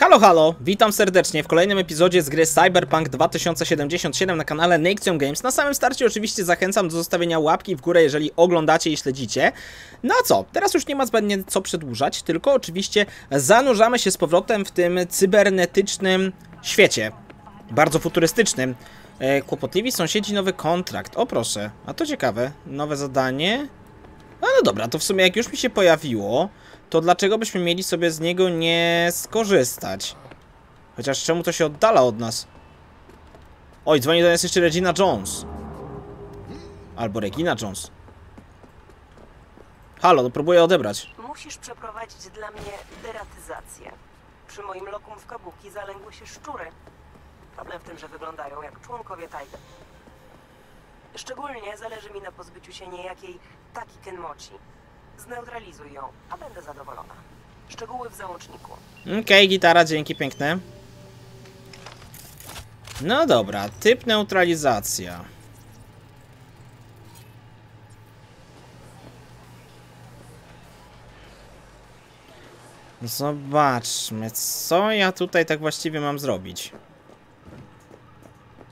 Halo, halo! Witam serdecznie w kolejnym epizodzie z gry Cyberpunk 2077 na kanale Nexion Games. Na samym starcie oczywiście zachęcam do zostawienia łapki w górę, jeżeli oglądacie i śledzicie. No a co? Teraz już nie ma zbędnie co przedłużać, tylko oczywiście zanurzamy się z powrotem w tym cybernetycznym świecie. Bardzo futurystycznym. E, kłopotliwi sąsiedzi, nowy kontrakt. O proszę, a to ciekawe. Nowe zadanie. No, no dobra, to w sumie jak już mi się pojawiło, to dlaczego byśmy mieli sobie z niego nie skorzystać? Chociaż czemu to się oddala od nas? Oj, dzwoni do nas jeszcze Regina Jones. Albo Regina Jones. Halo, no próbuję odebrać. Musisz przeprowadzić dla mnie deratyzację. Przy moim lokum w Kabuki zalęgły się szczury. Problem w tym, że wyglądają jak członkowie Tiger. Szczególnie zależy mi na pozbyciu się niejakiej Taki Kenmochi. Zneutralizuj ją, a będę zadowolona. Szczegóły w załączniku. Okej, gitara, dzięki, piękne. No dobra, typ neutralizacja. Zobaczmy, co ja tutaj tak właściwie mam zrobić.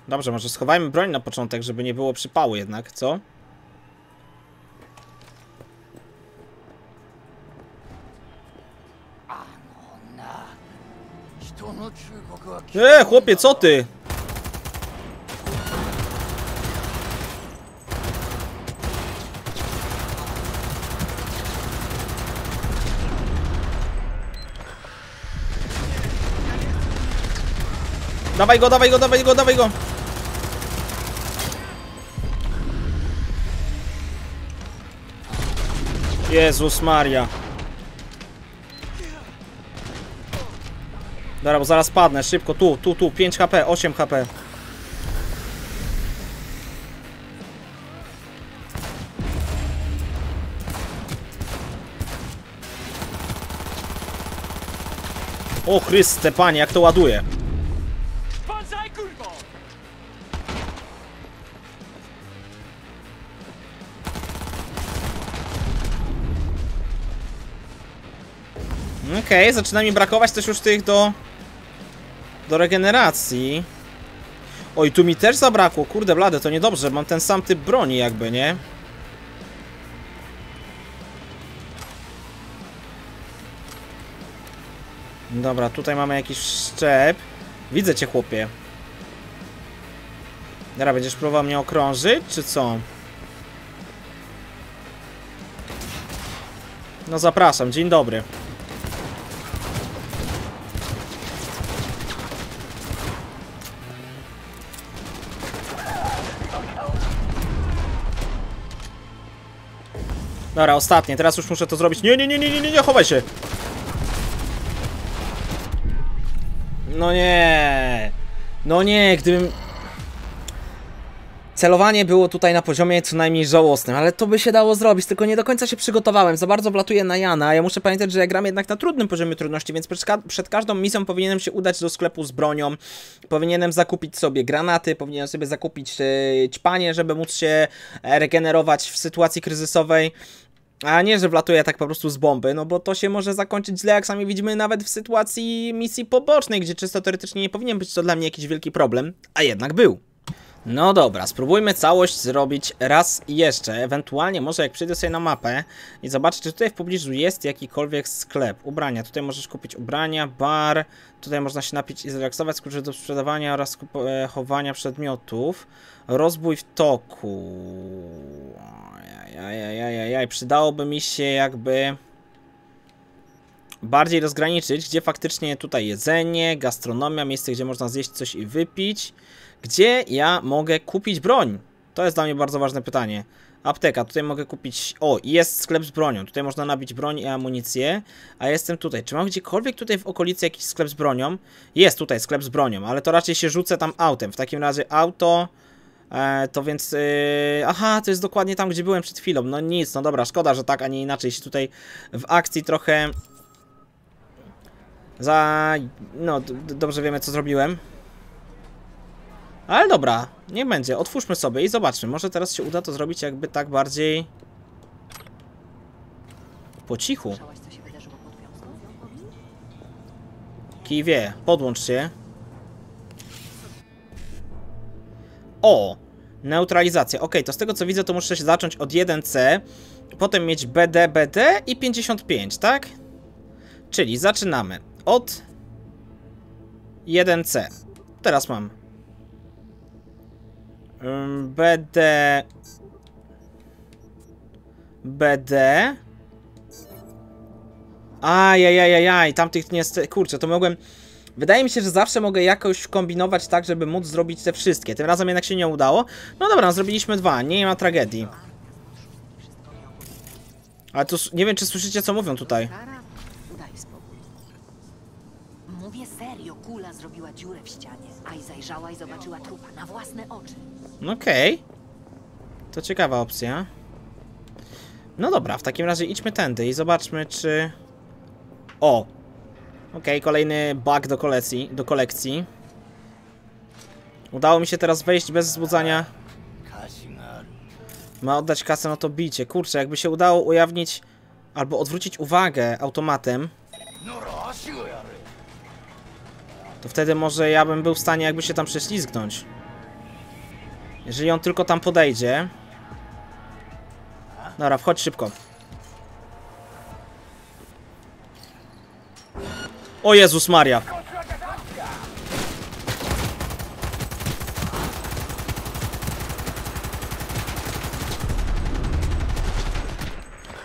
Dobrze, może schowajmy broń na początek, żeby nie było przypału jednak, co? E, chłopie, co ty? Dawaj go, dawaj go, dawaj go, dawaj go! Jezus Maria. Dobra, bo zaraz padnę, szybko, tu, tu, tu, 5 HP, 8 HP. O Chryste, panie, jak to ładuje. Okej, zaczyna mi brakować też już tych do... Do regeneracji. Oj, tu mi też zabrakło, kurde blade, to niedobrze, mam ten sam typ broni jakby, nie? Dobra, tutaj mamy jakiś szczep. Widzę cię, chłopie. Dobra, będziesz próbował mnie okrążyć, czy co? No zapraszam, dzień dobry. Dobra, ostatnie, teraz już muszę to zrobić. Nie, nie, nie, nie, nie, nie, nie, chowaj się. No nie. No nie, gdybym... Celowanie było tutaj na poziomie co najmniej żałosnym, ale to by się dało zrobić, tylko nie do końca się przygotowałem, za bardzo wlatuję na Jana, ja muszę pamiętać, że ja gram jednak na trudnym poziomie trudności, więc przed, ka- przed każdą misją powinienem się udać do sklepu z bronią, powinienem zakupić sobie granaty, powinienem sobie zakupić e, ćpanie, żeby móc się e, regenerować w sytuacji kryzysowej, a nie, że wlatuję tak po prostu z bomby, no bo to się może zakończyć źle, jak sami widzimy, nawet w sytuacji misji pobocznej, gdzie czysto teoretycznie nie powinien być to dla mnie jakiś wielki problem, a jednak był. No dobra, spróbujmy całość zrobić raz jeszcze, ewentualnie może jak przyjdę sobie na mapę i zobaczę, czy tutaj w pobliżu jest jakikolwiek sklep. Ubrania, tutaj możesz kupić ubrania, bar, tutaj można się napić i zrelaksować, klucze do sprzedawania oraz e, chowania przedmiotów. Rozbój w toku. Ajajajajaj, przydałoby mi się jakby bardziej rozgraniczyć, gdzie faktycznie tutaj jedzenie, gastronomia, miejsce, gdzie można zjeść coś i wypić. Gdzie ja mogę kupić broń? To jest dla mnie bardzo ważne pytanie. Apteka, tutaj mogę kupić... O, jest sklep z bronią. Tutaj można nabić broń i amunicję. A jestem tutaj. Czy mam gdziekolwiek tutaj w okolicy jakiś sklep z bronią? Jest tutaj sklep z bronią, ale to raczej się rzucę tam autem. W takim razie auto... E, to więc... Yy, aha, to jest dokładnie tam, gdzie byłem przed chwilą. No nic, no dobra, szkoda, że tak, a nie inaczej się tutaj w akcji trochę... Za... No, dobrze wiemy, co zrobiłem. Ale dobra, niech będzie. Otwórzmy sobie i zobaczmy. Może teraz się uda to zrobić jakby tak bardziej... Po cichu. Wiosną? Kiwie, podłącz się. O! Neutralizacja. Ok, to z tego co widzę, to muszę się zacząć od 1C, potem mieć BD, BD i 55, tak? Czyli zaczynamy od 1C. Teraz mam BD BD Ajajajajaj, tamtych nie... Kurczę, to mogłem... Wydaje mi się, że zawsze mogę jakoś kombinować tak, żeby móc zrobić te wszystkie. Tym razem jednak się nie udało. No dobra, zrobiliśmy dwa, nie ma tragedii. Ale tu nie wiem, czy słyszycie, co mówią tutaj. Mówię serio, kula zrobiła dziurę w ścianie, a i zajrzała i zobaczyła trupa na własne oczy. Okej. To ciekawa opcja. No dobra, w takim razie idźmy tędy i zobaczmy, czy... O! Okej, kolejny bug do kolekcji, do kolekcji. Udało mi się teraz wejść bez wzbudzania. Ma oddać kasę na to bicie. Kurczę, jakby się udało ujawnić albo odwrócić uwagę automatem, to wtedy może ja bym był w stanie jakby się tam prześlizgnąć. Jeżeli on tylko tam podejdzie. Dobra, wchodź szybko. O Jezus Maria.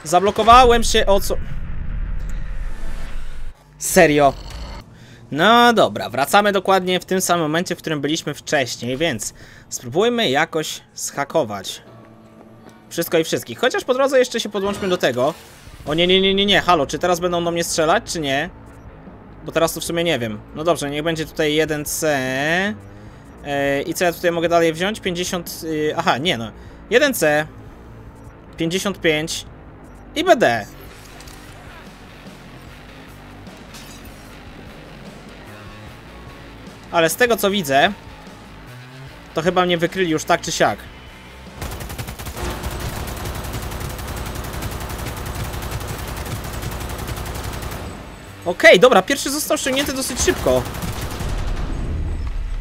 Zablokowałem się o co... Serio. No dobra, wracamy dokładnie w tym samym momencie, w którym byliśmy wcześniej, więc spróbujmy jakoś zhakować wszystko i wszystkich. Chociaż po drodze jeszcze się podłączmy do tego. O nie, nie, nie, nie, nie, halo, czy teraz będą do mnie strzelać, czy nie? Bo teraz to w sumie nie wiem. No dobrze, niech będzie tutaj 1C. Yy, I co ja tutaj mogę dalej wziąć? 50... Yy, aha, nie no. 1C. 55. I BD. Ale z tego co widzę, to chyba mnie wykryli już tak czy siak. Okej, dobra, pierwszy został ściągnięty dosyć szybko.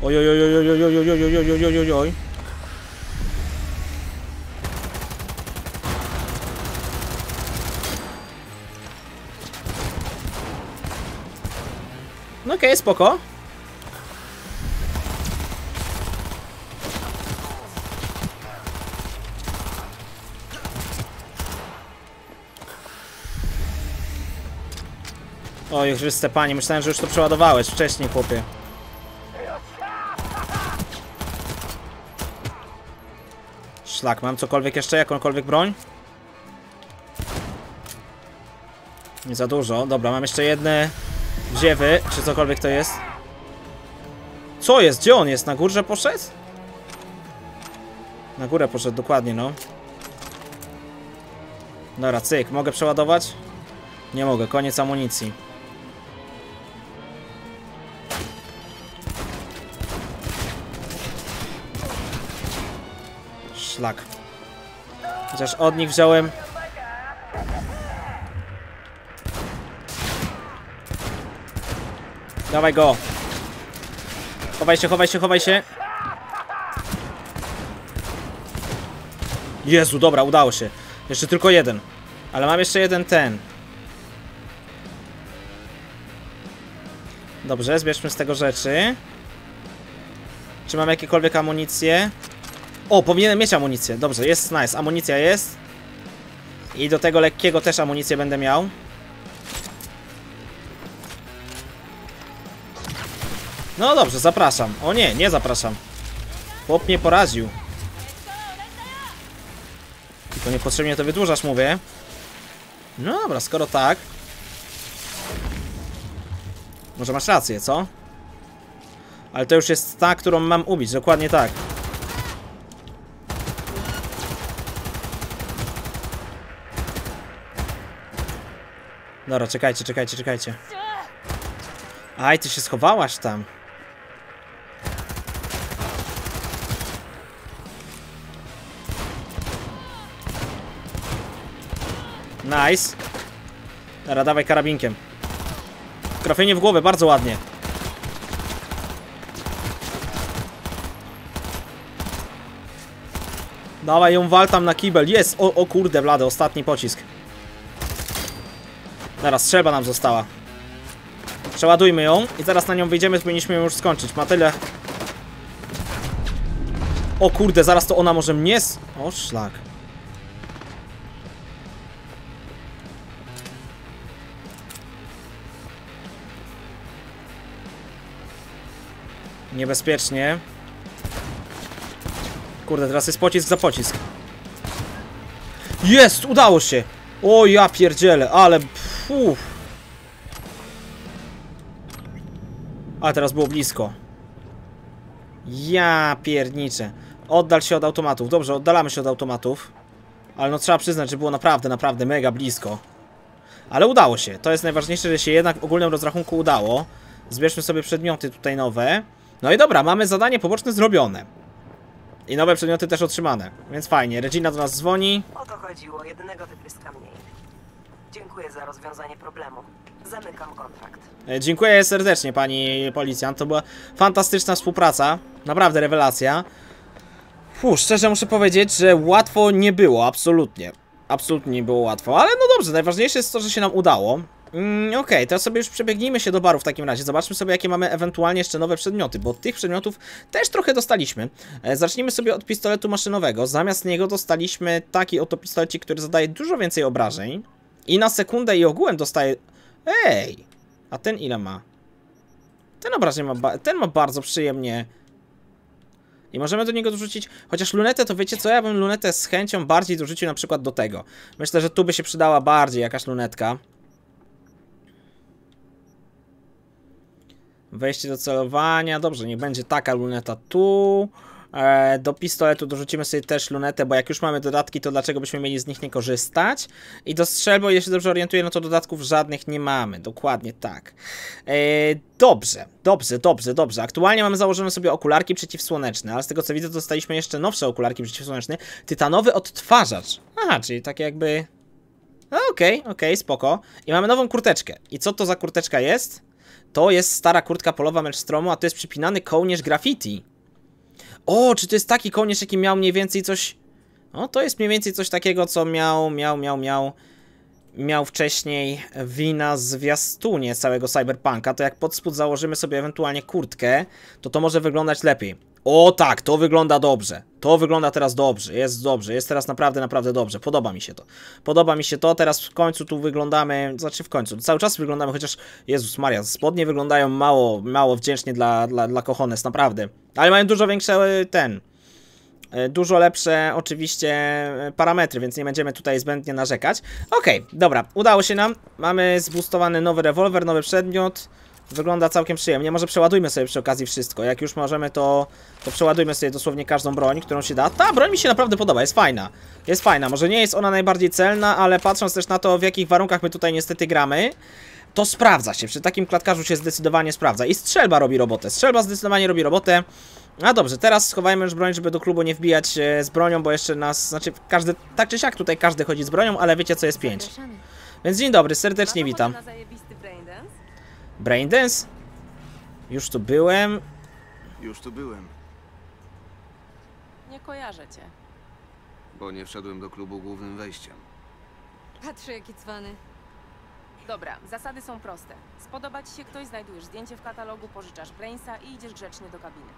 Oj, oj, oj, oj, oj, oj, oj, oj, oj, oj, oj, oj. No okej, spoko. Oj, Chryste Panie, myślałem, że już to przeładowałeś wcześniej, chłopie. Szlak, mam cokolwiek jeszcze? Jakąkolwiek broń? Nie za dużo. Dobra, mam jeszcze jedne wziewy, czy cokolwiek to jest. Co jest? Gdzie on jest? Na górze poszedł? Na górę poszedł, dokładnie, no. Dobra, cyk, mogę przeładować? Nie mogę, koniec amunicji. Szlak. Chociaż od nich wziąłem... Dawaj go! Chowaj się, chowaj się, chowaj się! Jezu, dobra, udało się. Jeszcze tylko jeden. Ale mam jeszcze jeden ten. Dobrze, zbierzmy z tego rzeczy. Czy mam jakiekolwiek amunicje? O, powinienem mieć amunicję. Dobrze, jest nice. Amunicja jest. I do tego lekkiego też amunicję będę miał. No dobrze, zapraszam. O nie, nie zapraszam. Chłop mnie poraził. Tylko niepotrzebnie to wydłużasz, mówię. No dobra, skoro tak. Może masz rację, co? Ale to już jest ta, którą mam ubić, dokładnie tak. Dobra, czekajcie, czekajcie, czekajcie. Aj, ty się schowałaś tam. Nice. Dobra, dawaj karabinkiem. Trafienie w głowę, bardzo ładnie. Dawaj ją wal tam na kibel. Jest! O, o kurde, blady, ostatni pocisk. Teraz strzelba nam została. Przeładujmy ją i zaraz na nią wyjdziemy, powinniśmy ją już skończyć. Ma tyle... O kurde, zaraz to ona może mnie... O szlak. Niebezpiecznie. Kurde, teraz jest pocisk za pocisk. Jest! Udało się! O ja pierdzielę, ale... Puf. A teraz było blisko. Ja pierniczę. Oddal się od automatów. Dobrze, oddalamy się od automatów. Ale no trzeba przyznać, że było naprawdę, naprawdę mega blisko. Ale udało się. To jest najważniejsze, że się jednak w ogólnym rozrachunku udało. Zbierzmy sobie przedmioty tutaj nowe. No i dobra, mamy zadanie poboczne zrobione. I nowe przedmioty też otrzymane. Więc fajnie. Regina do nas dzwoni. O to chodziło, jednego wybryska mniej. Dziękuję za rozwiązanie problemu. Zamykam kontrakt. E, Dziękuję serdecznie pani policjant, to była fantastyczna współpraca, naprawdę rewelacja. Fuh, szczerze muszę powiedzieć, że łatwo nie było, absolutnie. Absolutnie nie było łatwo, ale no dobrze, najważniejsze jest to, że się nam udało. Mm, Okej, teraz sobie już przebiegnijmy się do baru w takim razie, zobaczmy sobie jakie mamy ewentualnie jeszcze nowe przedmioty, bo tych przedmiotów też trochę dostaliśmy. E, Zacznijmy sobie od pistoletu maszynowego, zamiast niego dostaliśmy taki oto pistolecik, który zadaje dużo więcej obrażeń. I na sekundę i ogółem dostaje... Ej! A ten ile ma? Ten obrażeń ma, ba- ten ma bardzo przyjemnie. I możemy do niego dorzucić, chociaż lunetę to wiecie co, ja bym lunetę z chęcią bardziej dorzucił na przykład do tego. Myślę, że tu by się przydała bardziej jakaś lunetka. Wejście do celowania, dobrze, niech będzie taka luneta tu. E, do pistoletu dorzucimy sobie też lunetę, bo jak już mamy dodatki, to dlaczego byśmy mieli z nich nie korzystać? I do strzelby, jeśli dobrze orientuję, no to dodatków żadnych nie mamy, dokładnie tak. E, dobrze, dobrze, dobrze, dobrze. Aktualnie mamy założone sobie okularki przeciwsłoneczne, ale z tego co widzę, dostaliśmy jeszcze nowsze okularki przeciwsłoneczne. Tytanowy odtwarzacz. Aha, czyli takie jakby... No, Okej, okej, spoko. I mamy nową kurteczkę. I co to za kurteczka jest? To jest stara kurtka polowa Maelstromu, a to jest przypinany kołnierz graffiti. O, czy to jest taki kołnierz, jaki miał mniej więcej coś... O, to jest mniej więcej coś takiego, co miał, miał, miał, miał... Miał wcześniej wina z zwiastunie całego Cyberpunka, to jak pod spód założymy sobie ewentualnie kurtkę, to to może wyglądać lepiej. O tak, to wygląda dobrze. To wygląda teraz dobrze, jest dobrze, jest teraz naprawdę, naprawdę dobrze. Podoba mi się to. Podoba mi się to, teraz w końcu tu wyglądamy, znaczy w końcu, cały czas wyglądamy, chociaż Jezus Maria, spodnie wyglądają mało, mało wdzięcznie dla, dla, dla Kochones, naprawdę. Ale mają dużo większe, ten, e, dużo lepsze oczywiście e, parametry, więc nie będziemy tutaj zbędnie narzekać. Okej, dobra, udało się nam. Mamy zboostowany nowy rewolwer, nowy przedmiot. Wygląda całkiem przyjemnie. Może przeładujmy sobie przy okazji wszystko. Jak już możemy, to, to przeładujmy sobie dosłownie każdą broń, którą się da. Ta broń mi się naprawdę podoba, jest fajna. Jest fajna. Może nie jest ona najbardziej celna, ale patrząc też na to, w jakich warunkach my tutaj niestety gramy, to sprawdza się. Przy takim klatkarzu się zdecydowanie sprawdza. I strzelba robi robotę. Strzelba zdecydowanie robi robotę. A dobrze, teraz schowajmy już broń, żeby do klubu nie wbijać e, z bronią, bo jeszcze nas, znaczy każdy, tak czy siak tutaj każdy chodzi z bronią, ale wiecie co jest 5. Zapraszamy. Więc dzień dobry, serdecznie witam. Braindance? Już tu byłem. Już tu byłem, Nie kojarzę cię. bo nie wszedłem do klubu głównym wejściem. Patrzę, jaki cwany. Dobra, zasady są proste. Spodoba ci się ktoś, znajdujesz zdjęcie w katalogu, pożyczasz Brainsa i idziesz grzecznie do kabiny.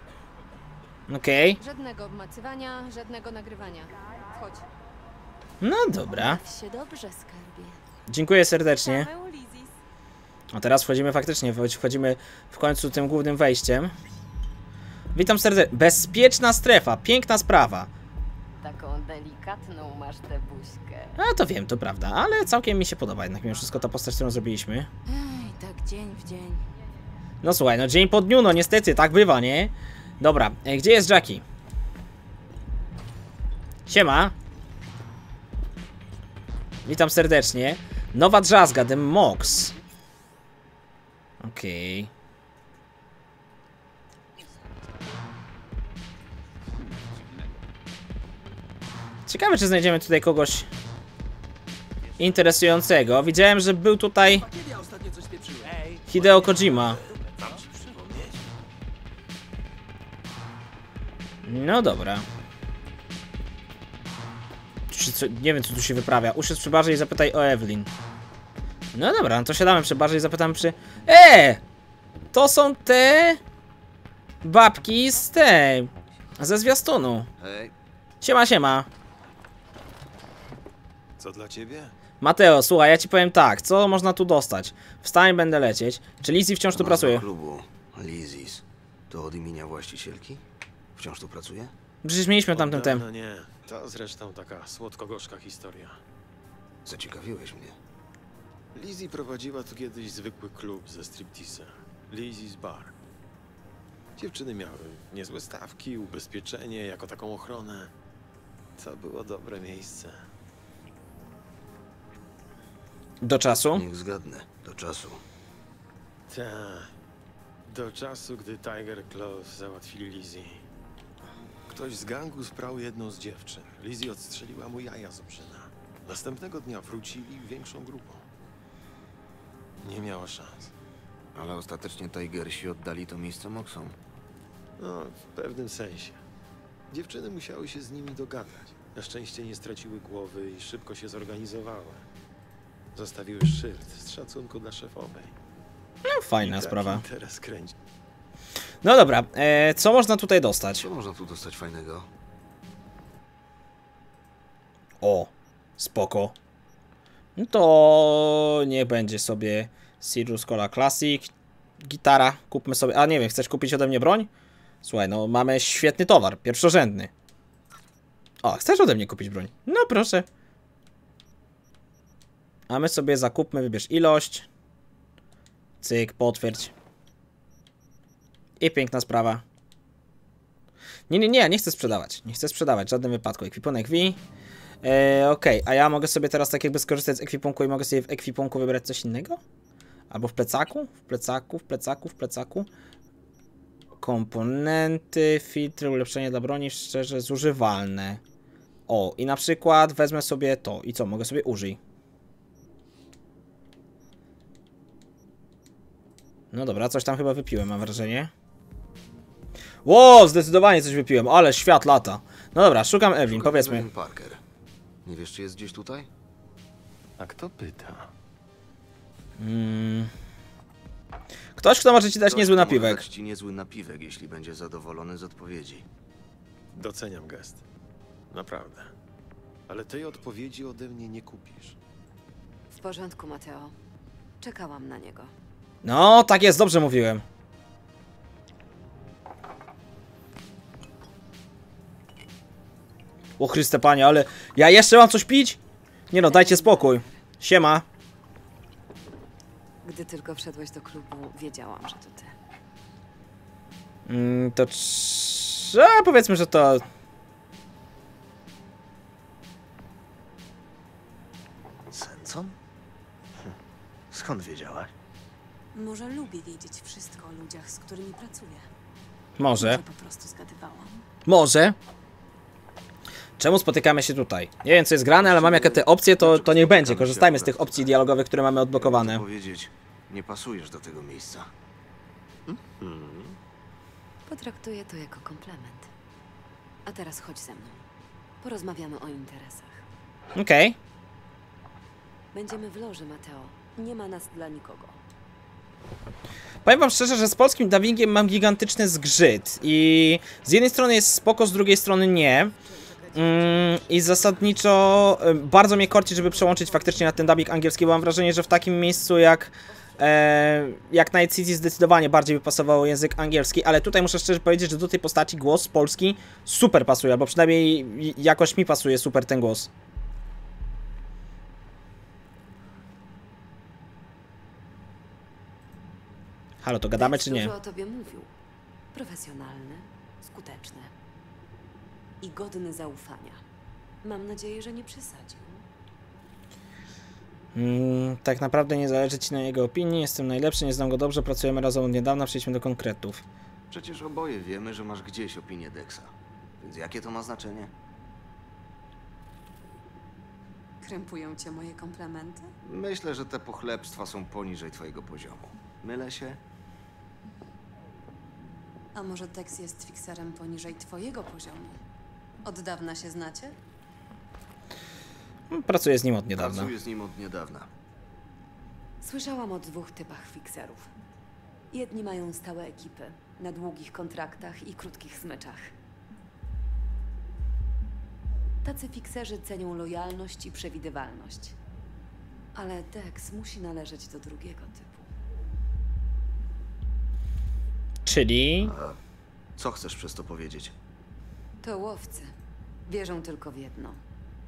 Okej. Żadnego obmacywania, żadnego nagrywania. Chodź. No dobra. Baw się dobrze, skarbie. Dziękuję serdecznie. Ulysses. A teraz wchodzimy faktycznie, wchodzimy w końcu tym głównym wejściem. Witam serdecznie. Bezpieczna strefa, piękna sprawa. Taką delikatną masz tę buźkę. A to wiem, to prawda, ale całkiem mi się podoba jednak mimo wszystko ta postać, którą zrobiliśmy. Ej, tak dzień w dzień. No słuchaj, no dzień po dniu, no niestety, tak bywa, nie? Dobra, e, gdzie jest Jackie? Siema. Witam serdecznie. Nowa drzazga, The Mox. Okej. Ciekawe, czy znajdziemy tutaj kogoś interesującego. Widziałem, że był tutaj Hideo Kojima. No dobra. Nie wiem, co tu się wyprawia. Usiądź przy barze i zapytaj o Evelyn. No dobra, no to siadamy przy barze i zapytamy przy... E! To są te... Babki z tej... Ze zwiastunu. Hej, Siema, siema. Co dla ciebie? Mateo, słuchaj, ja ci powiem tak, co można tu dostać? Wstań, będę lecieć. Czy Lizzie wciąż tu nazwa pracuje? klubu Lizis. To od imienia właścicielki? Wciąż tu pracuje? Przecież mieliśmy tamten tem. dawna nie. To zresztą taka słodko-gorzka historia. Zaciekawiłeś mnie. Lizzie prowadziła tu kiedyś zwykły klub ze stripteasem. Lizzie's Bar. Dziewczyny miały niezłe stawki, ubezpieczenie, jako taką ochronę. To było dobre miejsce. Do czasu? Niech zgadnę. Do czasu. Ta. Do czasu, gdy Tiger Claws załatwili Lizzie. Ktoś z gangu sprał jedną z dziewczyn. Lizzie odstrzeliła mu jaja z obrzyna. Następnego dnia wrócili większą grupą. Nie miała szans. Ale ostatecznie Tigersi oddali to miejsce Moxom. No, w pewnym sensie. Dziewczyny musiały się z nimi dogadać. Na szczęście nie straciły głowy i szybko się zorganizowały. Zostawiły szyld z szacunku dla szefowej. No, fajna I taki sprawa. Teraz kręci. No dobra, e, co można tutaj dostać? Co można tu dostać fajnego? O, spoko. No to niech będzie sobie Sirius Cola Classic. Gitara, kupmy sobie. A nie wiem, chcesz kupić ode mnie broń? Słuchaj, no mamy świetny towar, pierwszorzędny. O, chcesz ode mnie kupić broń? No proszę. A my sobie zakupmy, wybierz ilość. Cyk, potwierdź. I piękna sprawa. Nie, nie, nie, nie chcę sprzedawać. Nie chcę sprzedawać w żadnym wypadku. Ekwipunek V. E, Okej, a ja mogę sobie teraz tak jakby skorzystać z ekwipunku i mogę sobie w ekwipunku wybrać coś innego? Albo w plecaku? W plecaku, w plecaku, w plecaku. Komponenty, filtry, ulepszenie dla broni, szczerze zużywalne. O, i na przykład wezmę sobie to. I co, mogę sobie użyj. No dobra, coś tam chyba wypiłem, mam wrażenie. Ło, zdecydowanie coś wypiłem, ale świat lata. No dobra, szukam Evelyn, powiedzmy. Evelyn Parker. Nie wiesz, czy jest gdzieś tutaj? A kto pyta? Mm. Ktoś, kto może ci dać Ktoś, niezły może napiwek. dać ci niezły napiwek, jeśli będzie zadowolony z odpowiedzi. Doceniam gest. Naprawdę. Ale tej odpowiedzi ode mnie nie kupisz. W porządku, Mateo. Czekałam na niego. No, tak jest, dobrze mówiłem. O Chryste Panie, ale ja jeszcze mam coś pić? Nie no, dajcie spokój. Siema. Gdy tylko wszedłeś do klubu, wiedziałam, że to ty. Mm, to a, powiedzmy, że to... Senson? Hm. Skąd wiedziałaś? Może lubię wiedzieć wszystko o ludziach, z którymi pracuję. Może. Może po prostu zgadywałam. Może. Czemu spotykamy się tutaj? Nie wiem, co jest grane, ale mam jakie te opcje, to, to niech będzie. Korzystajmy z tych opcji dialogowych, które mamy odblokowane. Powiedzieć, nie pasujesz do tego miejsca. Potraktuję to jako komplement. A teraz chodź ze mną. Porozmawiamy o interesach. Okej. Będziemy w loży, Mateo. Nie ma nas dla nikogo. Powiem wam szczerze, że z polskim dubbingiem mam gigantyczny zgrzyt i z jednej strony jest spoko, z drugiej strony nie. Mm, I zasadniczo y, bardzo mnie korci, żeby przełączyć faktycznie na ten dubbing angielski, bo mam wrażenie, że w takim miejscu jak e, jak Night City zdecydowanie bardziej by pasował język angielski, ale tutaj muszę szczerze powiedzieć, że do tej postaci głos polski super pasuje, albo przynajmniej jakoś mi pasuje super ten głos. Halo, to gadamy czy nie? dużo o tobie mówił. Profesjonalny, skuteczny i godny zaufania. Mam nadzieję, że nie przesadził. Mm, tak naprawdę nie zależy ci na jego opinii, jestem najlepszy, nie znam go dobrze, pracujemy razem od niedawna, przejdźmy do konkretów. Przecież oboje wiemy, że masz gdzieś opinię Dexa. Więc jakie to ma znaczenie? Krępują cię moje komplementy? Myślę, że te pochlebstwa są poniżej twojego poziomu. Mylę się? A może Tex jest fikserem poniżej twojego poziomu? Od dawna się znacie? Pracuję z nim od niedawna. Pracuję z nim od niedawna. Słyszałam o dwóch typach fikserów. Jedni mają stałe ekipy, na długich kontraktach i krótkich smyczach. Tacy fikserzy cenią lojalność i przewidywalność. Ale Dex musi należeć do drugiego typu. Czyli... Co chcesz przez to powiedzieć? To łowcy. Wierzą tylko w jedno.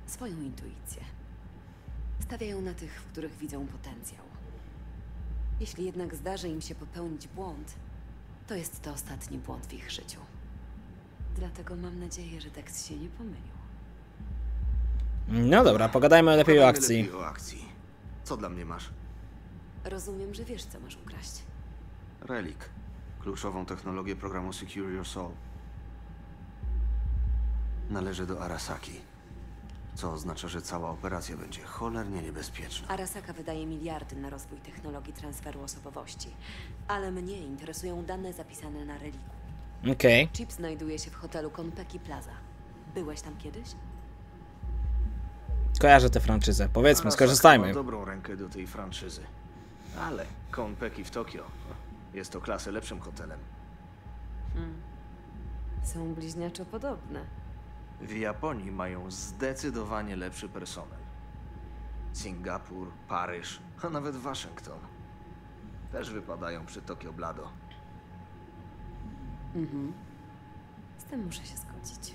Swoją intuicję. Stawiają na tych, w których widzą potencjał. Jeśli jednak zdarzy im się popełnić błąd, to jest to ostatni błąd w ich życiu. Dlatego mam nadzieję, że Dex się nie pomylił. No dobra, pogadajmy lepiej o akcji. lepiej o akcji. Co dla mnie masz? Rozumiem, że wiesz, co masz ukraść. Relik. Kluczową technologię programu Secure Your Soul. Należy do Arasaki. Co oznacza, że cała operacja będzie cholernie niebezpieczna. Arasaka wydaje miliardy na rozwój technologii transferu osobowości, ale mnie interesują dane zapisane na reliku. Okej. Chip znajduje się w hotelu Konpeki Plaza. Byłeś tam kiedyś? Kojarzę tę franczyzę. Powiedzmy, Arasaka skorzystajmy. Ma dobrą rękę do tej franczyzy. Ale Konpeki w Tokio jest to klasę lepszym hotelem. Są bliźniaczo podobne. W Japonii mają zdecydowanie lepszy personel. Singapur, Paryż, a nawet Waszyngton. Też wypadają przy Tokio Blado. Z tym muszę się zgodzić.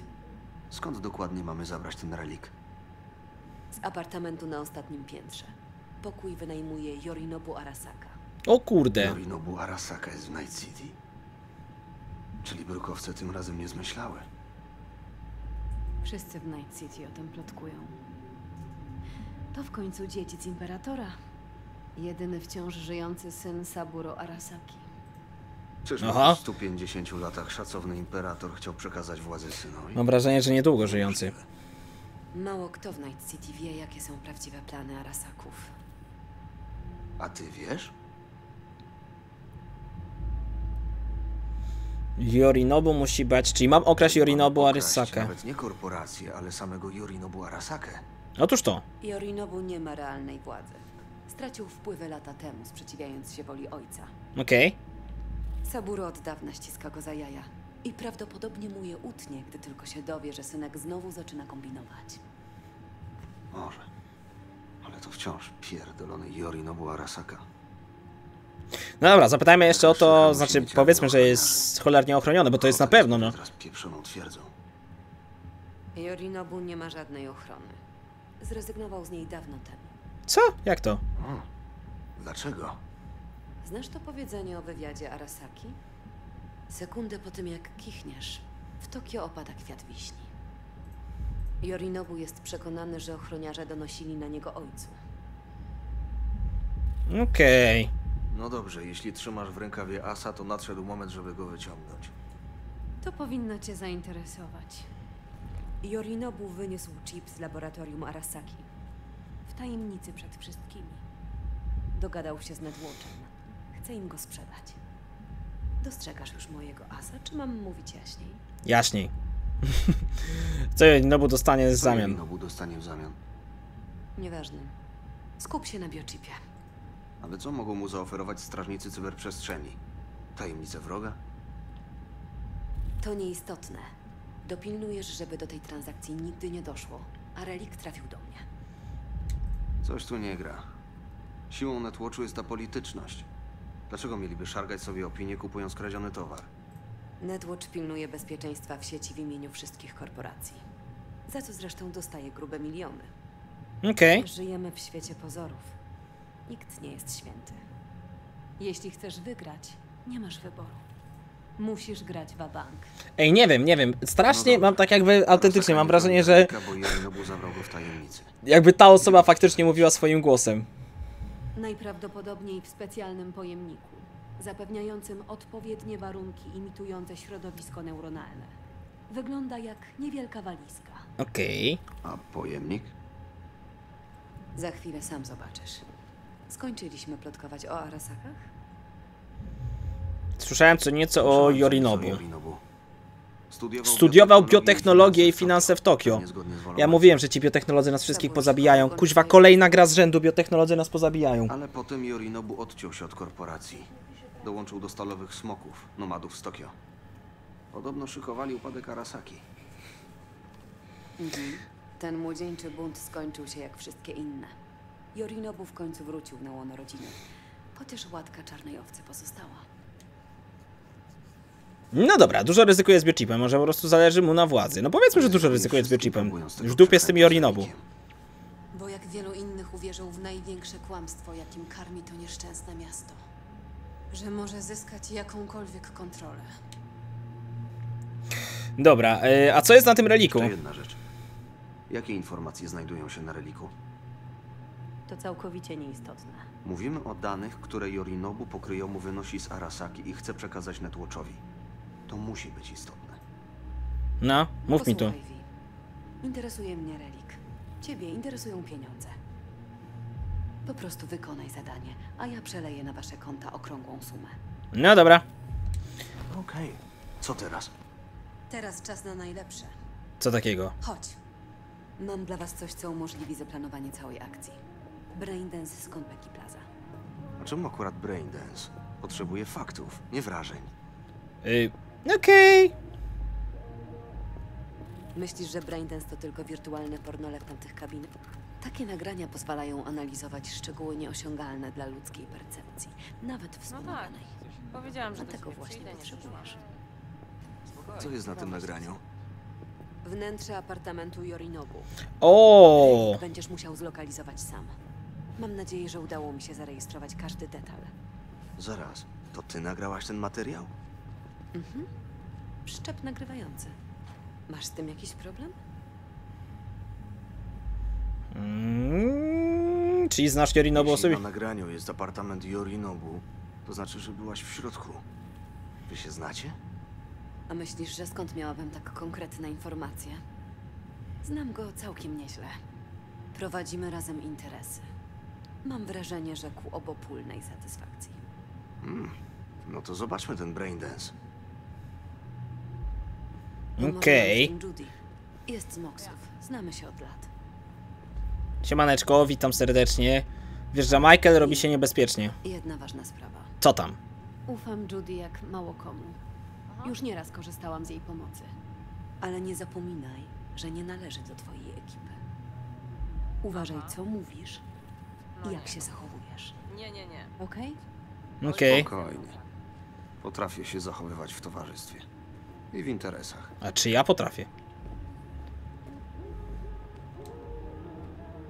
Skąd dokładnie mamy zabrać ten relik? Z apartamentu na ostatnim piętrze. Pokój wynajmuje Yorinobu Arasaka. O kurde. Yorinobu Arasaka jest w Night City. Czyli brukowce tym razem nie zmyślały. Wszyscy w Night City o tym plotkują. To w końcu dziedzic Imperatora. Jedyny wciąż żyjący syn Saburo Arasaki. Czyż Aha. w 150 latach szacowny imperator chciał przekazać władzę synowi? Mam wrażenie, że niedługo żyjący. Mało kto w Night City wie, jakie są prawdziwe plany Arasaków. A ty wiesz? Yorinobu musi bać, czyli mam okraść Yorinobu Arasakę. Nawet nie korporację, ale samego Yorinobu Arasakę. Otóż to. Yorinobu nie ma realnej władzy. Stracił wpływy lata temu, sprzeciwiając się woli ojca. Okej. Saburo od dawna ściska go za jaja. I prawdopodobnie mu je utnie, gdy tylko się dowie, że synek znowu zaczyna kombinować. Może. Ale to wciąż pierdolony Yorinobu Arasaka. No dobra, zapytajmy jeszcze o to, znaczy powiedzmy, że jest cholernie ochroniony, bo to jest na pewno, no. Teraz pieprzoną twierdzą. Yorinobu nie ma żadnej ochrony. Zrezygnował z niej dawno temu. Co? Jak to? Dlaczego? Znasz to powiedzenie o wywiadzie Arasaki? Sekundę po tym, jak kichniesz, w Tokio opada kwiat wiśni. Yorinobu jest przekonany, że ochroniarze donosili na niego ojcu. Okej. No dobrze, jeśli trzymasz w rękawie asa, to nadszedł moment, żeby go wyciągnąć. To powinno cię zainteresować. Yorinobu wyniósł chip z laboratorium Arasaki. W tajemnicy przed wszystkimi. Dogadał się z Netwatchem. Chce im go sprzedać. Dostrzegasz już mojego asa, czy mam mówić jaśniej? Jaśniej. Co Yorinobu dostanie w Co zamian? Yorinobu dostanie w zamian. Nieważne. Skup się na biochipie. Ale co mogą mu zaoferować strażnicy cyberprzestrzeni? Tajemnice wroga? To nieistotne. Dopilnujesz, żeby do tej transakcji nigdy nie doszło, a relik trafił do mnie. Coś tu nie gra. Siłą Netwatchu jest ta polityczność. Dlaczego mieliby szargać sobie opinię, kupując kradziony towar? Netwatch pilnuje bezpieczeństwa w sieci w imieniu wszystkich korporacji. Za co zresztą dostaje grube miliony. Okej. Żyjemy w świecie pozorów. Nikt nie jest święty. Jeśli chcesz wygrać, nie masz wyboru. Musisz grać w bank. Ej, nie wiem, nie wiem. Strasznie dobra. mam tak jakby autentycznie, mam nie wrażenie, że Relika, Bo Yorinobu zabrał go w tajemnicy. jakby ta osoba faktycznie mówiła swoim głosem. Najprawdopodobniej w specjalnym pojemniku, zapewniającym odpowiednie warunki imitujące środowisko neuronalne. Wygląda jak niewielka walizka. Okej. A pojemnik? Za chwilę sam zobaczysz. Skończyliśmy plotkować o Arasakach? Słyszałem co nieco o Yorinobu. Studiował, Studiował biotechnologię i finanse w Tokio. Ja mówiłem, że ci biotechnolodzy nas wszystkich pozabijają. Kuźwa, kolejna gra z rzędu, biotechnolodzy nas pozabijają. Ale potem Yorinobu odciął się od korporacji. Dołączył do stalowych smoków, nomadów z Tokio. Podobno szykowali upadek Arasaki. Ten młodzieńczy bunt skończył się jak wszystkie inne. Yorinobu w końcu wrócił na łono rodziny. Chociaż łatka czarnej owcy pozostała. No dobra, dużo ryzykuje z biochipem, może po prostu zależy mu na władzy. No powiedzmy, że dużo ryzykuje z biochipem. Już dupie z tym wynikiem. Bo jak wielu innych uwierzył w największe kłamstwo, jakim karmi to nieszczęsne miasto. Że może zyskać jakąkolwiek kontrolę. Dobra, y, a co jest na tym reliku? Jeszcze jedna rzecz. Jakie informacje znajdują się na reliku? To całkowicie nieistotne. Mówimy o danych, które Yorinobu pokryjomu wynosi z Arasaki i chce przekazać Netwatchowi. To musi być istotne. No, mów mi Vi. Interesuje mnie relik. Ciebie interesują pieniądze. Po prostu wykonaj zadanie, a ja przeleję na wasze konta okrągłą sumę. No dobra, Okej. Co teraz? Teraz czas na najlepsze. co takiego? Chodź. Mam dla was coś, co umożliwi zaplanowanie całej akcji. Braindance z Konpeki Plaza. A czemu akurat Braindance? Potrzebuje faktów, nie wrażeń. Y, Okej. Myślisz, że Braindance to tylko wirtualne pornole w tamtych kabinach? Takie nagrania pozwalają analizować szczegóły nieosiągalne dla ludzkiej percepcji, nawet No tak. wspomaganej. Powiedziałam, że tego właśnie przyjdę, nie potrzebujesz. Co jest na tym nagraniu? Wnętrze apartamentu Yorinobu. O, będziesz musiał zlokalizować sam. Mam nadzieję, że udało mi się zarejestrować każdy detal. Zaraz, to ty nagrałaś ten materiał? Szczep nagrywający. Masz z tym jakiś problem? Mm, czyli znasz Yorinobu Jeśli na nagraniu jest apartament Yorinobu, to znaczy, że byłaś w środku. Wy się znacie? A myślisz, że skąd miałabym tak konkretne informacje? Znam go całkiem nieźle. Prowadzimy razem interesy. Mam wrażenie, że ku obopólnej satysfakcji. No to zobaczmy ten Braindance. Okej. Judy. Jest z Moksów. Znamy się od lat. Siemaneczko, witam serdecznie. Wiesz, że Michael robi się niebezpiecznie. Jedna ważna sprawa. Co tam? Ufam Judy jak mało komu. Już nieraz korzystałam z jej pomocy. Ale nie zapominaj, że nie należy do twojej ekipy. Uważaj, co mówisz i jak się zachowujesz. Nie, nie, nie. Okej? Okej. Spokojnie. Potrafię się zachowywać w towarzystwie. I w interesach. A czy ja potrafię?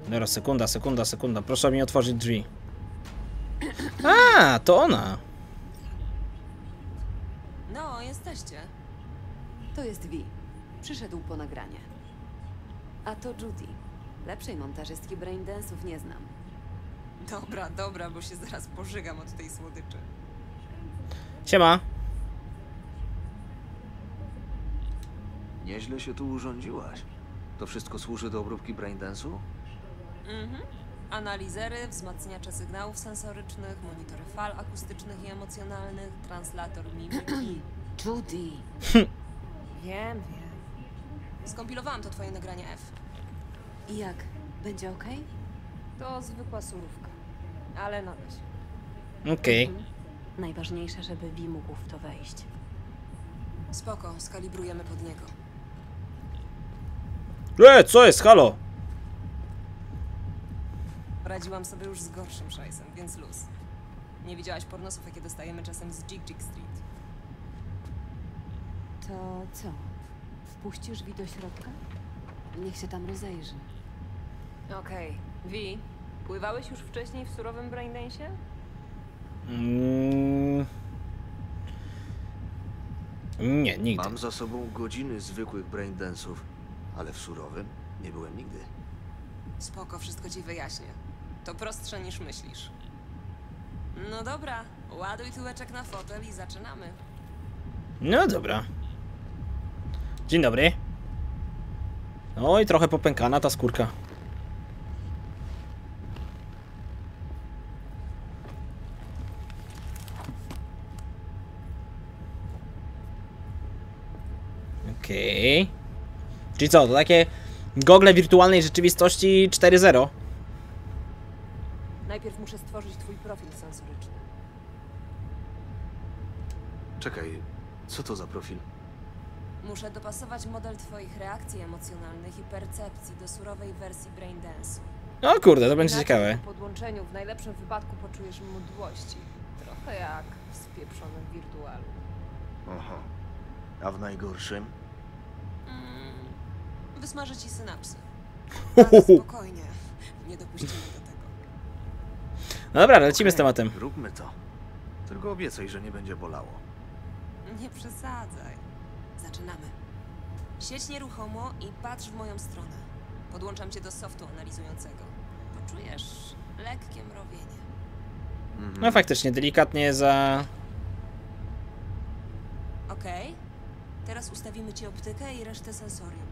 Dobra, sekunda, sekunda, sekunda. Proszę mi otworzyć drzwi. A, to ona. No, jesteście. To jest Vi. Przyszedł po nagranie. A to Judy. Lepszej montażystki braindance'ów nie znam. Dobra, dobra, bo się zaraz pożygam od tej słodyczy. Siema. Nieźle się tu urządziłaś. To wszystko służy do obróbki Braindance'u? Mhm. Analizery, wzmacniacze sygnałów sensorycznych, monitory fal akustycznych i emocjonalnych, translator mimiki. Judy! Wiem, wiem. Skompilowałam to twoje nagranie F. I jak? Będzie ok? To zwykła surówka. Ale na razie. Okej. Najważniejsze, żeby Vi mógł w to wejść. Spoko, skalibrujemy pod niego. E, co jest? Halo? Radziłam sobie już z gorszym szajsem, więc luz. Nie widziałaś pornosów, jakie dostajemy czasem z Jig Jig Street. To co? Wpuścisz Vi do środka? Niech się tam rozejrzy. Okej. Wi, pływałeś już wcześniej w surowym braindance'ie? Mm. Nie, nigdy. Mam za sobą godziny zwykłych Braindance'ów, ale w surowym nie byłem nigdy. Spoko, wszystko ci wyjaśnię. To prostsze niż myślisz. No dobra, ładuj tyłeczek na fotel i zaczynamy. No dobra. Dzień dobry. Oj, trochę popękana ta skórka. Okej. Czyli co, to takie gogle wirtualnej rzeczywistości 4.0? Najpierw muszę stworzyć twój profil sensoryczny. Czekaj, co to za profil? Muszę dopasować model twoich reakcji emocjonalnych i percepcji do surowej wersji Braindance'u. O kurde, to będzie Inaczej ciekawe. Po podłączeniu w najlepszym wypadku poczujesz mdłości. Trochę jak w spieprzonym wirtualu. Aha. A w najgorszym? Wysmaży ci synapsy. Ale spokojnie. Nie dopuścimy do tego. No dobra, lecimy z Okej, tematem. Róbmy to. Tylko obiecaj, że nie będzie bolało. Nie przesadzaj. Zaczynamy. Siedź nieruchomo i patrz w moją stronę. Podłączam cię do softu analizującego. Poczujesz lekkie mrowienie. Mhm. No faktycznie, delikatnie za... Okej. Teraz ustawimy ci optykę i resztę sensorium.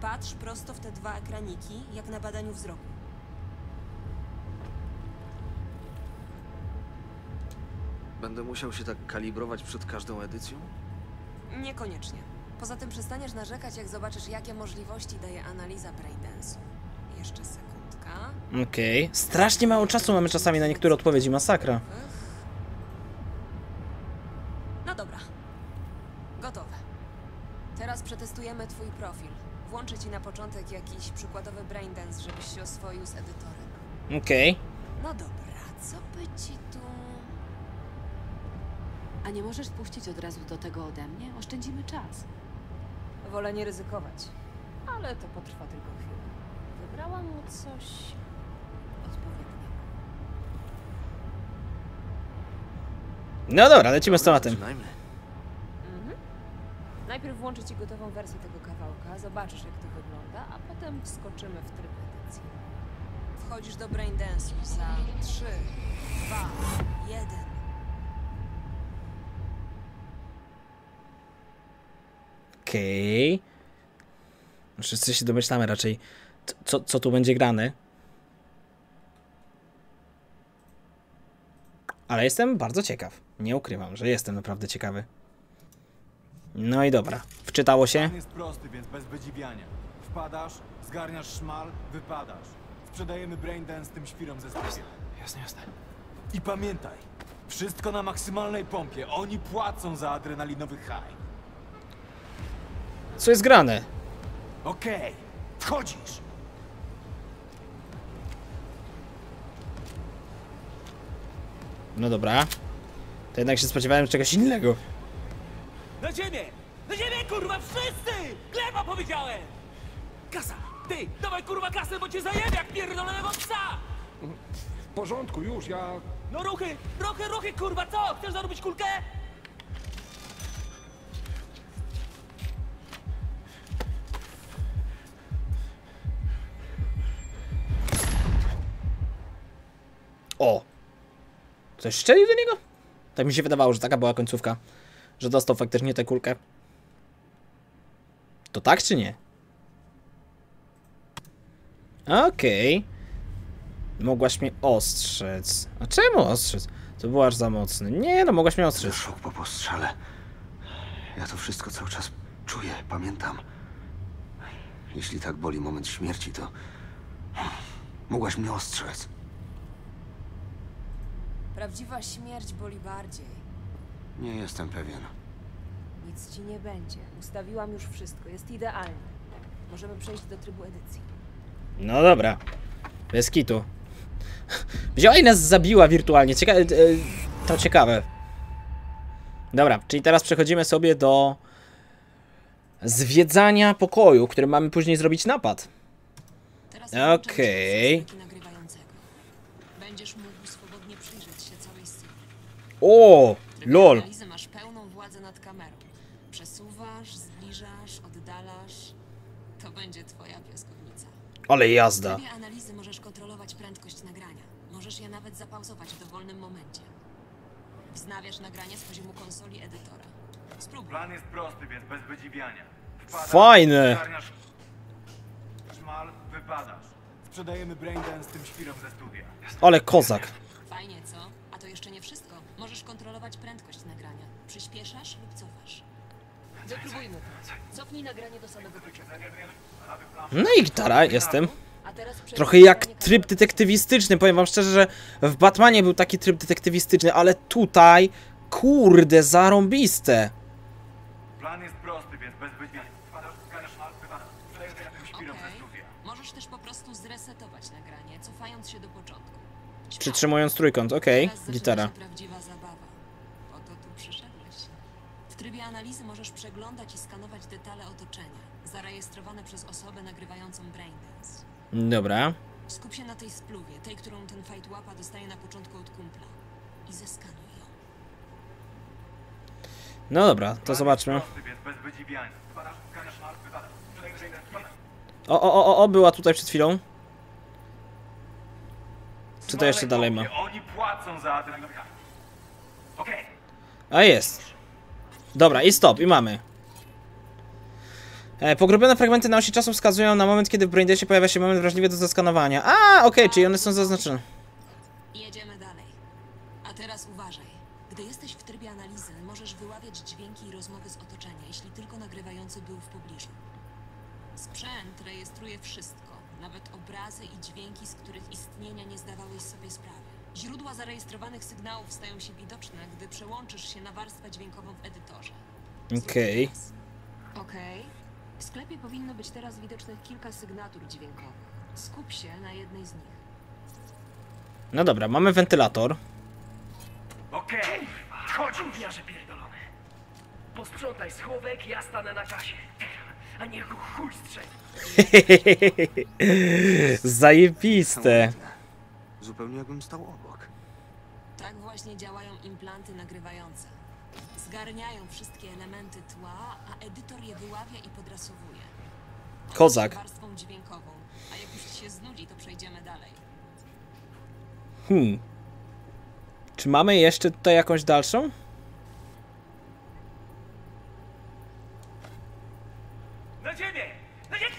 Patrz prosto w te dwa ekraniki, jak na badaniu wzroku. Będę musiał się tak kalibrować przed każdą edycją? Niekoniecznie. Poza tym przestaniesz narzekać, jak zobaczysz, jakie możliwości daje analiza Braindance'u. Jeszcze sekundka. Okej. Strasznie mało czasu mamy czasami na niektóre odpowiedzi, masakra. Ych. No dobra. Gotowe. Teraz przetestujemy twój profil. Włączę początek jakiś przykładowy Braindance, żebyś się oswoił z edytorem. Okej. No dobra, co by ci tu... A nie możesz puścić od razu do tego ode mnie? Oszczędzimy czas. Wolę nie ryzykować. Ale to potrwa tylko chwilę. Wybrałam mu coś odpowiedniego. No dobra, lecimy z tematem. Mhm. Najpierw włączę ci gotową wersję tego kawałka, zobaczysz jak to wygląda, a potem wskoczymy w tryb edycji. Wchodzisz do Braindance'u za 3, 2, 1. Okej. Wszyscy się domyślamy raczej, co, co tu będzie grane. Ale jestem bardzo ciekaw. Nie ukrywam, że jestem naprawdę ciekawy. No i dobra. Wczytało się? Plan jest prosty, więc bez wydziwiania. Wpadasz, zgarniasz szmal, wypadasz. Sprzedajemy Braindance tym świrom ze studia. Jasne, jasne. I pamiętaj, wszystko na maksymalnej pompie. Oni płacą za adrenalinowy high. Co jest grane? Okej, wchodzisz! No dobra. To jednak się spodziewałem czegoś innego. Na ziemię! Na ziemię, kurwa, wszyscy! Gleba powiedziałem! Kasa! Ty, dawaj kurwa kasę, bo cię zajebie jak pierdolonego psa! W porządku, już, ja... No ruchy, ruchy, ruchy, kurwa, co? Chcesz zarobić kulkę? O! Coś strzelił do niego? Tak mi się wydawało, że taka była końcówka. Że dostał faktycznie tę kulkę. To tak czy nie? Okej. Mogłaś mnie ostrzec. A czemu ostrzec? To było aż za mocne. Nie, no mogłaś mnie ostrzec. Szok po postrzale. Ja to wszystko cały czas czuję, pamiętam. Jeśli tak boli moment śmierci, to... Mogłaś mnie ostrzec. Prawdziwa śmierć boli bardziej. Nie jestem pewien. Nic ci nie będzie. Ustawiłam już wszystko. Jest idealnie. Możemy przejść do trybu edycji. No dobra. Bez kitu. Wzięła i nas zabiła wirtualnie. Cieka e, to ciekawe. Dobra, czyli teraz przechodzimy sobie do zwiedzania pokoju, który mamy później zrobić napad. Teraz Okej. włączam ci nagrywającego. Będziesz mógł swobodnie przyjrzeć się całej scenie. O, lol. masz pełną władzę nad kamerą. Przesuwasz, zbliżasz, oddalasz. To będzie twoja piaskownica. Ale W jazda. trybie analizy możesz kontrolować prędkość nagrania. Możesz je nawet zapauzować w dowolnym momencie. Wznawiasz nagranie z poziomu konsoli edytora. Spróbuj. Plan jest prosty, więc bez wydziwiania. Wpadasz, Fajne. szmal, wypadasz. Sprzedajemy Braindance tym świrom ze studia. Ale kozak. Fajnie, co? A to jeszcze nie wszystko. Możesz kontrolować prędkość nagrania. Przyspieszasz lub cofasz. Wypróbujmy to. Cofnij nagranie do samego początku. No i gitara, jestem. Trochę jak tryb detektywistyczny. Powiem wam szczerze, że w Batmanie był taki tryb detektywistyczny, ale tutaj, kurde, zarąbiste. Plan jest prosty, więc bez. Możesz też po prostu zresetować nagranie, cofając się do początku. Przytrzymując trójkąt, okej, zaczyna gitara. prawdziwa zabawa. Po to tu przyszedłeś. W trybie analizy możesz przeglądać i skanować detale otoczenia, zarejestrowane przez osobę nagrywającą Braindance. Dobra. Skup się na tej spluwie, tej, którą ten fight łapa dostaje na początku od kumpla. I zeskanuj ją. No dobra, to zobaczmy. O, o, o, o, była tutaj przed chwilą. Czy to jeszcze dalej ma? Oni płacą za ten Okej. A jest. Dobra, i stop, i mamy. E, pogrubione fragmenty na osi czasu wskazują na moment, kiedy w Braindesie pojawia się moment wrażliwy do zeskanowania. A, okej, czyli one są zaznaczone. Jedziemy dalej. A teraz uważaj. Gdy jesteś w trybie analizy, możesz wyławiać dźwięki i rozmowy z otoczenia, jeśli tylko nagrywający był w pobliżu. Sprzęt rejestruje wszystko, nawet obrazy i dźwięki, z których istnienia nie zdawałeś sobie sprawy. Źródła zarejestrowanych sygnałów stają się widoczne, gdy przełączysz się na warstwę dźwiękową w edytorze. Okej. Okej. W sklepie powinno być teraz widocznych kilka sygnatur dźwiękowych. Skup się na jednej z nich. No dobra, mamy wentylator. Okej, chodź, gówniarze pierdolony. Posprzątaj schowek, ja stanę na kasie. A niech go chuj strzeli. Zajebiste. Zupełnie jakbym stał obok. Tak właśnie działają implanty nagrywające. Zgarniają wszystkie elementy tła, a edytor je wyławia i podrasowuje. Kozak. Warstwą dźwiękową. A jak już się znudzi, to przejdziemy dalej. Hmm. Czy mamy jeszcze tutaj jakąś dalszą? Na ziemię! Na ziemię!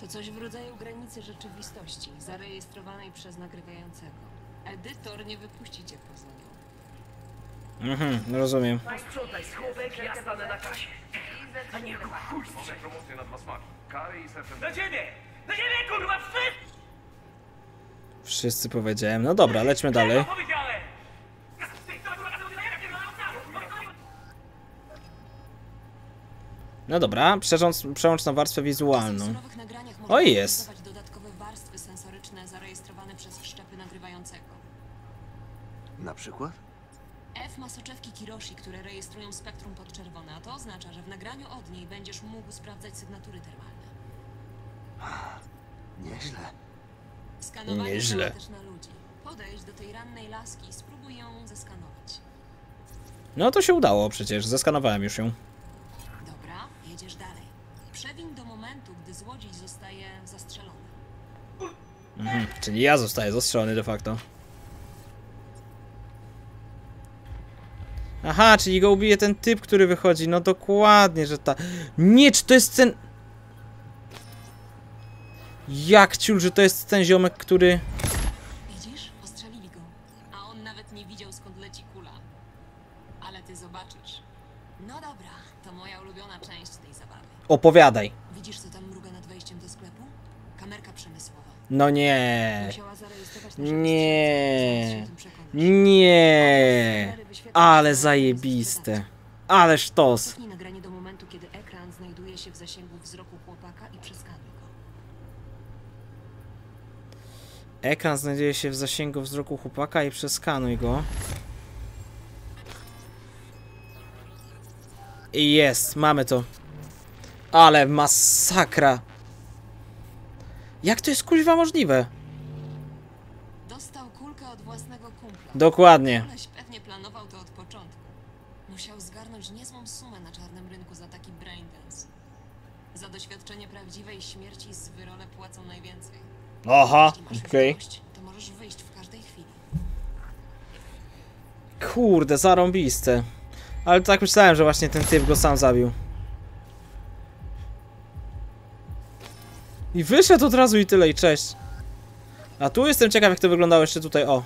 To coś w rodzaju granicy rzeczywistości, zarejestrowanej przez nagrywającego. Edytor nie wypuści cię poza nią. Mhm, rozumiem. Posprzątaj schowek, ja stanę na kasie. A go chuj. Promocję na dwa smaki. Kary i serce. Na ziemię! Na ziemię, kurwa, wszyscy! Wszyscy powiedziałem. No dobra, lećmy dalej. No dobra, przełącz, przełącz na warstwę wizualną. O, jest. zastosować dodatkowe warstwy sensoryczne zarejestrowane przez szczepy nagrywającego. Na przykład? F ma soczewki Kiroshi, które rejestrują spektrum podczerwone, a to oznacza, że w nagraniu od niej będziesz mógł sprawdzać sygnatury termalne. Nieźle. Skanowanie Nieźle. działa też na ludzi. Podejdź do tej rannej laski i spróbuj ją zeskanować. No to się udało przecież, zeskanowałem już ją. Dobra, jedziesz dalej. Przewiń do momentu, gdy złodziej zostaje zastrzelony. Mhm, czyli ja zostaję zastrzelony de facto. Aha, czyli go ubije ten typ, który wychodzi. No dokładnie, że ta... Nie, czy to jest ten... Jak ciul, że to jest ten ziomek, który... Widzisz? Ostrzelili go. A on nawet nie widział, skąd leci kula. Ale ty zobaczysz. No dobra, to moja ulubiona część tej zabawy. Opowiadaj. Widzisz, co tam mruga nad wejściem do sklepu? Kamerka przemysłowa. No nie. Musiała zarejestrować naszego Nie. Nie. Ale zajebiste. Ale sztos. Nagranie do momentu, kiedy ekran znajduje się w zasięgu wzroku chłopaka i przeskanuj go. Ekran znajduje się w zasięgu wzroku chłopaka i przeskanuj go. I jest, mamy to. Ale masakra. Jak to jest kuźwa możliwe? Dostał kulkę od własnego kumpla. Dokładnie. Koleś pewnie planował to od początku. Musiał zgarnąć niezłą sumę na czarnym rynku za taki braindance. Za doświadczenie prawdziwej śmierci z wyrole płacą najwięcej. Aha, okej. już dość, to możesz wyjść w każdej chwili. Kurde, zarąbiste. Ale tak myślałem, że właśnie ten typ go sam zabił. I wyszedł od razu i tyle, i cześć. A tu jestem ciekaw, jak to wyglądało jeszcze tutaj, o.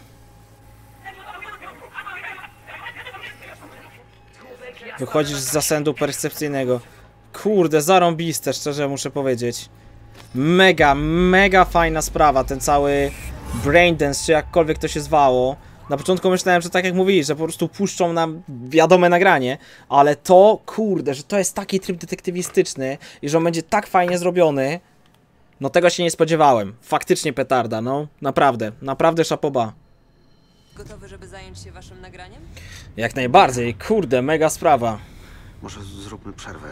Wychodzisz z zasędu percepcyjnego. Kurde, zarąbiste, szczerze muszę powiedzieć. Mega, mega fajna sprawa, ten cały Braindance, czy jakkolwiek to się zwało. Na początku myślałem, że tak jak mówili, że po prostu puszczą nam wiadome nagranie, ale to, kurde, że to jest taki tryb detektywistyczny i że on będzie tak fajnie zrobiony, no tego się nie spodziewałem. Faktycznie petarda, no, naprawdę, naprawdę szapoba. Gotowy, żeby zająć się waszym nagraniem? Jak najbardziej, kurde, mega sprawa. Może zróbmy przerwę.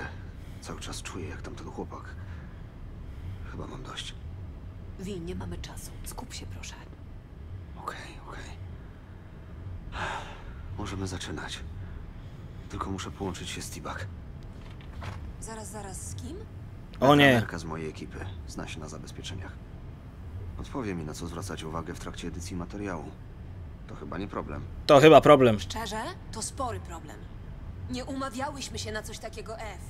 Cały czas czuję, jak tamten chłopak. Chyba mam dość. Wi, nie mamy czasu. Skup się, proszę. Okej, okej. Możemy zaczynać. Tylko muszę połączyć się z T-Bag. Zaraz, zaraz, z kim? O nie. Z mojej ekipy. Zna się na zabezpieczeniach. Odpowie mi, na co zwracać uwagę w trakcie edycji materiału. To chyba nie problem. To chyba problem. Szczerze? To spory problem. Nie umawiałyśmy się na coś takiego, F.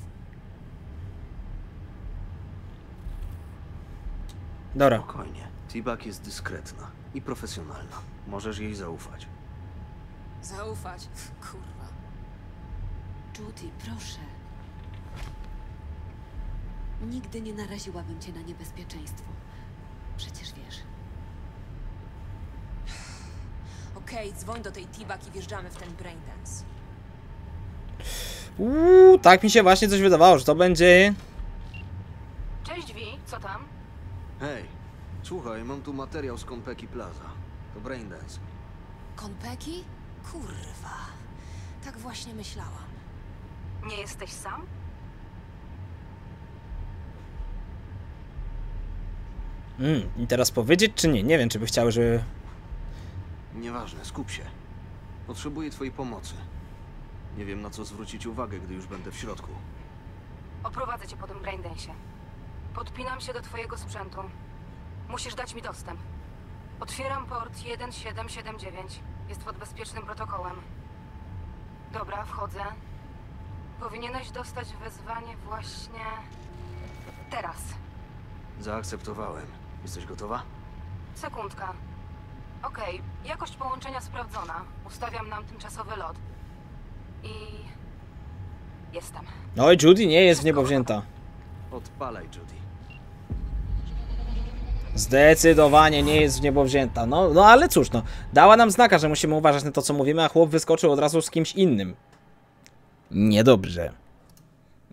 Dobra. Spokojnie. T-Bag jest dyskretna i profesjonalna. Możesz jej zaufać. Zaufać? Kurwa. Judy, proszę. Nigdy nie naraziłabym cię na niebezpieczeństwo. Przecież wiesz. Okej, dzwoń do tej T-Bag i wjeżdżamy w ten braindance. Uuu, tak mi się właśnie coś wydawało, że to będzie... Cześć Wi, co tam? Hej, słuchaj, mam tu materiał z Konpeki Plaza. To Braindance. Konpeki? Kurwa. Tak właśnie myślałam. Nie jesteś sam? Mm, i teraz powiedzieć czy nie? Nie wiem, czy by chciały, żeby... Nieważne, skup się. Potrzebuję twojej pomocy. Nie wiem, na co zwrócić uwagę, gdy już będę w środku. Oprowadzę cię po tym braindensie. Podpinam się do twojego sprzętu. Musisz dać mi dostęp. Otwieram port 1779. Jest pod bezpiecznym protokołem. Dobra, wchodzę. Powinieneś dostać wezwanie właśnie... teraz. Zaakceptowałem. Jesteś gotowa? Sekundka. Okej, jakość połączenia sprawdzona. Ustawiam nam tymczasowy lot. I... Jestem. Oj, Judy nie jest w niebo wzięta. Odpalaj, Judy. Zdecydowanie nie jest w niebo wzięta. No, no ale cóż, no. Dała nam znaka, że musimy uważać na to, co mówimy, a chłop wyskoczył od razu z kimś innym. Niedobrze.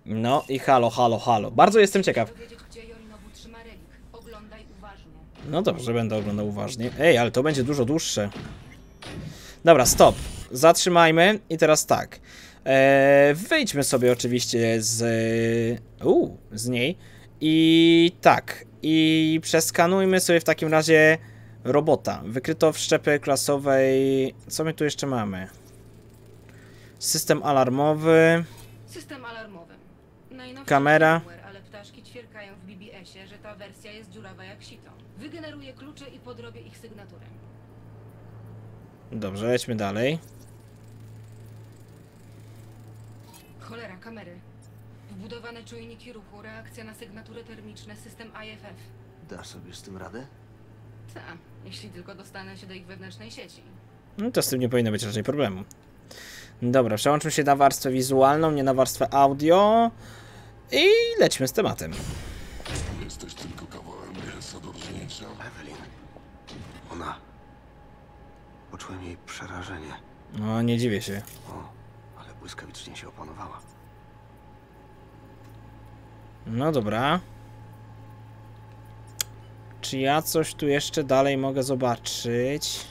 No i halo, halo, halo. Bardzo jestem ciekaw. No dobrze, będę oglądał uważnie. Ej, ale to będzie dużo dłuższe. Dobra, stop. Zatrzymajmy i teraz tak. Eee, wyjdźmy sobie oczywiście z... Uu, z niej. I tak. I przeskanujmy sobie w takim razie robota. Wykryto wszczepy klasowej... Co my tu jeszcze mamy? System alarmowy. System alarmowy. Najnowszy Kamera. firmware, ale ptaszki ćwierkają w BBS-ie, że ta wersja jest dziurawa jak sito. Wygeneruję klucze i podrobię ich sygnaturę. Dobrze, lećmy dalej. Cholera, kamery. Wbudowane czujniki ruchu, reakcja na sygnatury termiczne, system IFF. Dasz sobie z tym radę? Ta, jeśli tylko dostanę się do ich wewnętrznej sieci. No to z tym nie powinno być raczej problemu. Dobra, przełączmy się na warstwę wizualną, nie na warstwę audio. I lećmy z tematem. Jesteś tylko kawałem mięsa do rżnięcia. Evelyn. Ona. Poczułem jej przerażenie. No, nie dziwię się. O, ale błyskawicznie się opanowała. No dobra. Czy ja coś tu jeszcze dalej mogę zobaczyć?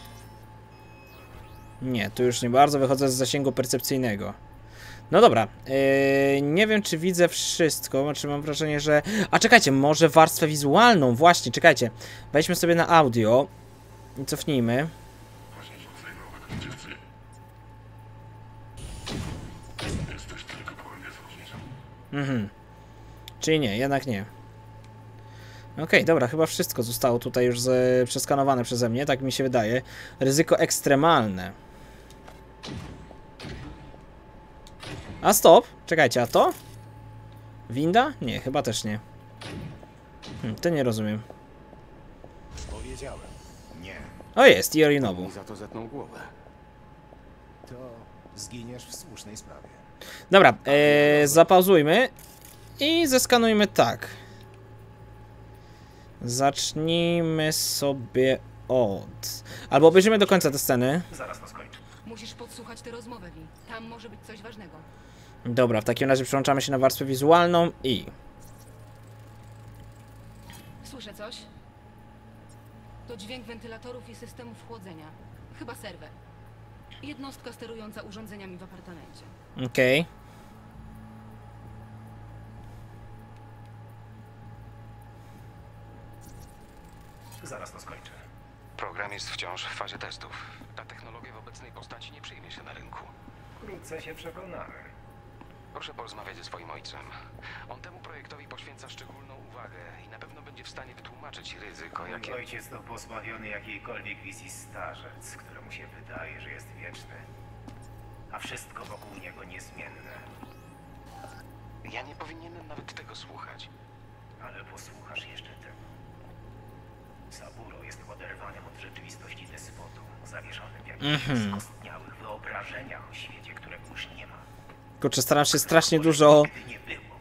Nie, tu już nie bardzo wychodzę z zasięgu percepcyjnego. No dobra, yy, nie wiem czy widzę wszystko, czy mam wrażenie, że... A czekajcie, może warstwę wizualną, właśnie, czekajcie. Wejdźmy sobie na audio i cofnijmy. Mhm. Czyli nie, jednak nie. Okej, dobra, chyba wszystko zostało tutaj już z, przeskanowane przeze mnie, tak mi się wydaje. Ryzyko ekstremalne. A stop! Czekajcie, a to? Winda? Nie, chyba też nie. Hmm, to nie rozumiem. Powiedziałem. Nie. O jest, Yorinobu. I za to zetną głowę. To zginiesz w słusznej sprawie. Dobra, e, zapauzujmy i zeskanujmy tak. Zacznijmy sobie od... Albo obejrzymy do końca te sceny. Zaraz to skończę. Musisz podsłuchać tę rozmowę. Tam może być coś ważnego. Dobra, w takim razie przełączamy się na warstwę wizualną i... Słyszę coś? To dźwięk wentylatorów i systemów chłodzenia. Chyba serwer. Jednostka sterująca urządzeniami w apartamencie. Okej. Zaraz to skończę. Program jest wciąż w fazie testów. Ta technologia w obecnej postaci nie przyjmie się na rynku. Wkrótce się przekonamy. Proszę porozmawiać ze swoim ojcem. On temu projektowi poświęca szczególną uwagę i na pewno będzie w stanie wytłumaczyć ryzyko, Mój jakie... ojciec to pozbawiony jakiejkolwiek wizji starzec, któremu się wydaje, że jest wieczny. A wszystko wokół niego niezmienne. Ja nie powinienem nawet tego słuchać. Ale posłuchasz jeszcze tego. Saburo jest oderwanym od rzeczywistości despotu, zawieszonym w jakichś Mhm. skostniałych wyobrażeniach o świecie, którego już nie ma. Kurczę, staram się strasznie dużo... Nigdy nie było.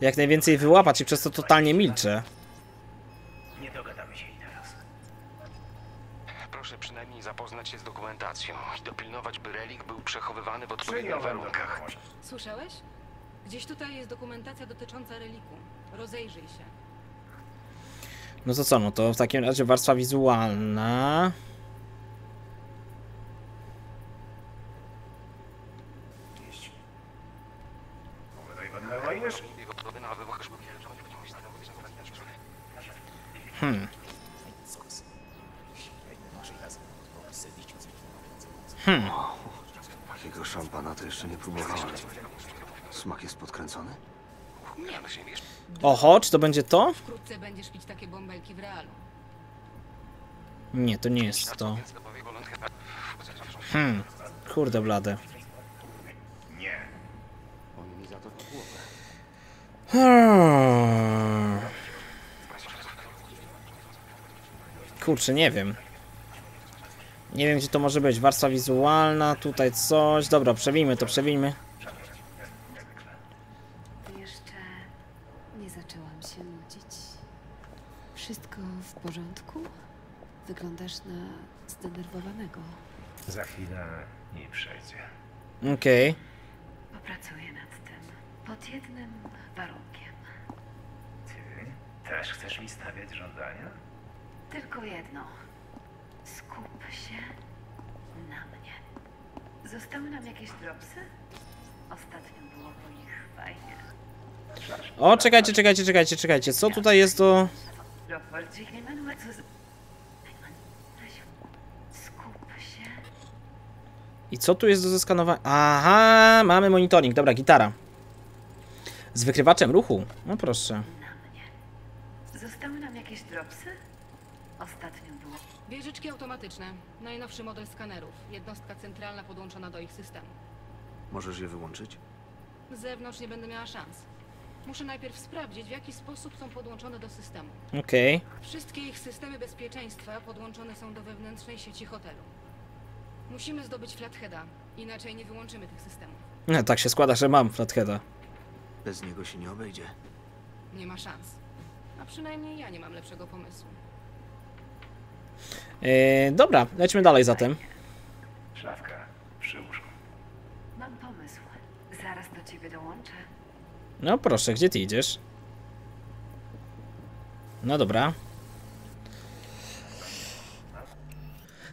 Jak najwięcej wyłapać i przez to totalnie milczę. Nie dogadamy się i teraz. Proszę przynajmniej zapoznać się z dokumentacją i dopilnować, by relik był przechowywany w odpowiednich warunkach. Słyszałeś? Gdzieś tutaj jest dokumentacja dotycząca reliku. Rozejrzyj się. No to co, no to w takim razie warstwa wizualna. Hmm. Hmm. Takiego szampana to jeszcze nie próbowałem. Smak jest podkręcony? Oho, czy to będzie to? Wkrótce będziesz pić takie bąbelki w realu. Nie, to nie jest to. Hmm. Kurde blade. Hmm. Kurczę, nie wiem. Nie wiem, gdzie to może być. Warstwa wizualna, tutaj coś. Dobra, przewijmy to, przewijmy. Jeszcze nie zaczęłam się nudzić. Wszystko w porządku? Wyglądasz na zdenerwowanego. Za chwilę i przejdzie. Okej. Popracuję nad tym. Pod jednym warunkiem. Ty też chcesz mi stawiać żądania? Tylko jedno. Skup się na mnie. Zostały nam jakieś dropsy? Ostatnio było po nich fajnie. O, czekajcie, czekajcie, czekajcie, czekajcie. Co tutaj jest do... Raporcik Emanuel, co z... Lesiu, Skup się I co tu jest do zeskanowania? Aha, mamy monitoring. Dobra, gitara. Z wykrywaczem ruchu. No proszę. na mnie. Zostały nam jakieś dropsy? Ostatnio było. Wieżyczki automatyczne. Najnowszy model skanerów. Jednostka centralna podłączona do ich systemu. Możesz je wyłączyć? Z zewnątrz nie będę miała szans. Muszę najpierw sprawdzić, w jaki sposób są podłączone do systemu. Okej. Wszystkie ich systemy bezpieczeństwa podłączone są do wewnętrznej sieci hotelu. Musimy zdobyć Flatheada, inaczej nie wyłączymy tych systemów. No, tak się składa, że mam Flatheada. Bez niego się nie obejdzie. Nie ma szans. A przynajmniej ja nie mam lepszego pomysłu. Yy, dobra, lećmy dalej zatem. Szafka przy łóżku. Mam pomysł. Zaraz do ciebie dołączę. No proszę, gdzie ty idziesz? No dobra.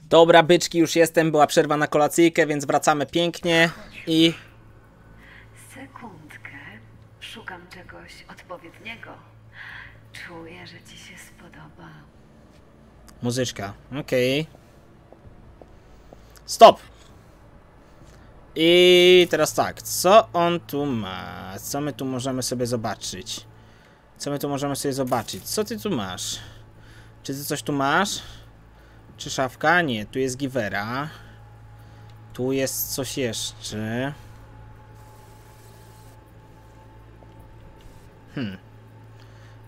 Dobra, byczki, już jestem. Była przerwa na kolacyjkę, więc wracamy pięknie. I Sekundkę. Szukam czegoś odpowiedniego. Czuję, że ci się spodoba. muzyczka. Okej. Stop! I teraz tak, co on tu ma? Co my tu możemy sobie zobaczyć? Co my tu możemy sobie zobaczyć? Co ty tu masz? Czy ty coś tu masz? Czy szafka? Nie, tu jest Givera. Tu jest coś jeszcze. Hmm.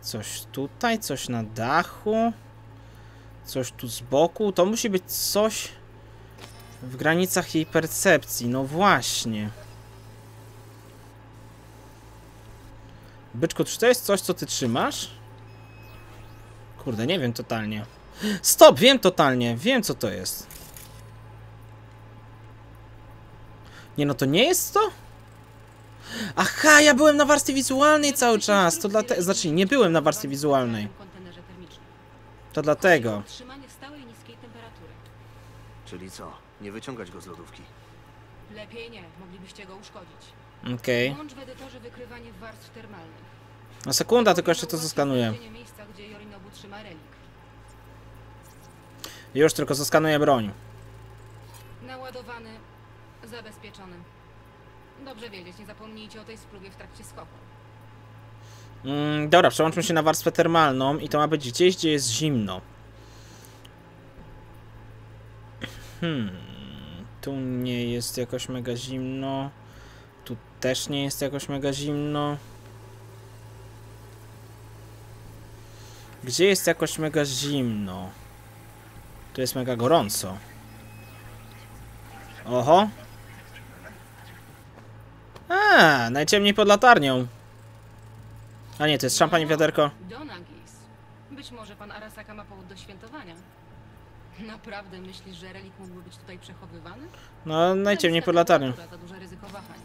Coś tutaj, coś na dachu. Coś tu z boku. To musi być coś w granicach jej percepcji. No właśnie. Byczku, czy to jest coś, co ty trzymasz? Kurde, nie wiem totalnie. Stop, wiem totalnie, wiem co to jest. Nie no, to nie jest to? Aha, ja byłem na warstwie wizualnej cały czas, to dlatego, znaczy nie byłem na warstwie wizualnej. To dlatego. Czyli co? Nie wyciągać go z lodówki. Lepiej nie, moglibyście go uszkodzić. Okej. Włącz w edytorze wykrywanie warstw termalnych. No sekunda, tylko jeszcze to zeskanuję. Miejsca, gdzie Yorinobu trzyma relik. Już tylko zeskanuję broń. Naładowany, zabezpieczony. Dobrze wiedzieć, nie zapomnijcie o tej spróbie w trakcie skoku. Mm, dobra, przełączmy się na warstwę termalną i to ma być gdzieś, gdzie jest zimno. Hmm, tu nie jest jakoś mega zimno. Tu też nie jest jakoś mega zimno. Gdzie jest jakoś mega zimno? Tu jest mega gorąco. Oho. A, najciemniej pod latarnią. A nie, to jest szampan i wiaderko. Donagis. Być może pan Arasaka ma powód do świętowania. Naprawdę myślisz, że relik mógłby być tutaj przechowywany? No, najciemniej pod latarnią. Duże ryzyko wahań.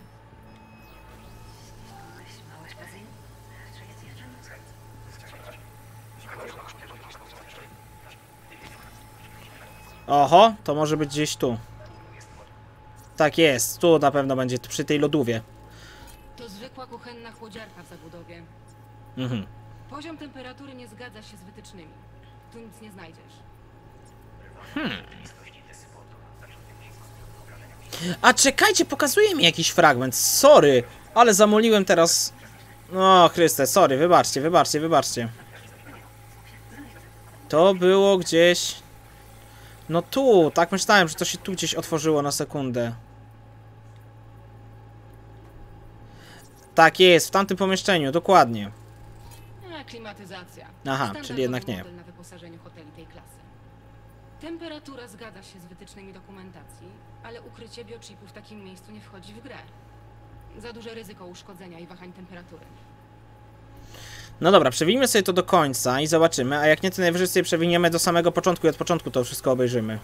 Oho, to może być gdzieś tu. Tak jest, tu na pewno będzie, przy tej lodówie. To zwykła kuchenna chłodziarka w zabudowie. Mhm. Poziom temperatury nie zgadza się z wytycznymi. Tu nic nie znajdziesz. A czekajcie, pokazuje mi jakiś fragment. Sorry, ale zamoliłem teraz. O, Chryste, sorry, wybaczcie, wybaczcie, wybaczcie. To było gdzieś. No tu, tak myślałem, że to się tu gdzieś otworzyło na sekundę. Tak jest, w tamtym pomieszczeniu, dokładnie. Klimatyzacja. Aha, czyli jednak nie. na wyposażeniu hoteli tej klasy. Temperatura zgadza się z wytycznymi dokumentacji, ale ukrycie biochipu w takim miejscu nie wchodzi w grę. Za duże ryzyko uszkodzenia i wahań temperatury. No dobra, przewijmy sobie to do końca i zobaczymy, a jak nie, to najwyżej sobie przewiniemy do samego początku i od początku to wszystko obejrzymy.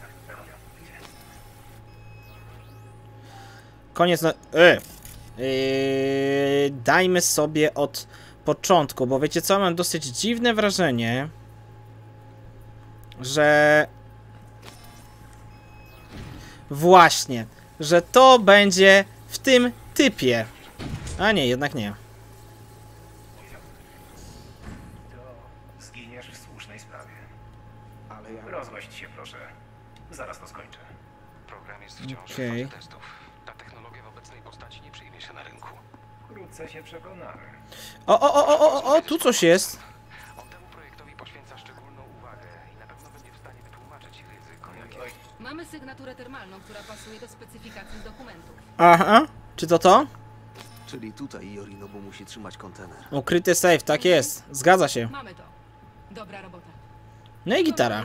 Koniec na... E! Yy, dajmy sobie od początku, bo wiecie co, mam dosyć dziwne wrażenie, że... Właśnie, że to będzie w tym typie. A nie, jednak nie. Wciąż Okej. w fazie testów. Ta technologia w obecnej postaci nie przyjmie się na rynku. Wkrótce się przekonamy. O, o, o, o, o, o, tu coś jest. On temu projektowi poświęca szczególną uwagę i na pewno będzie w stanie wytłumaczyć ryzyko, jakie... Mamy sygnaturę termalną, która pasuje do specyfikacji dokumentów. Aha, czy to to? Czyli tutaj Yorinobu musi trzymać kontener. Ukryty safe, tak jest. Zgadza się. Mamy to. Dobra robota. No i gitara.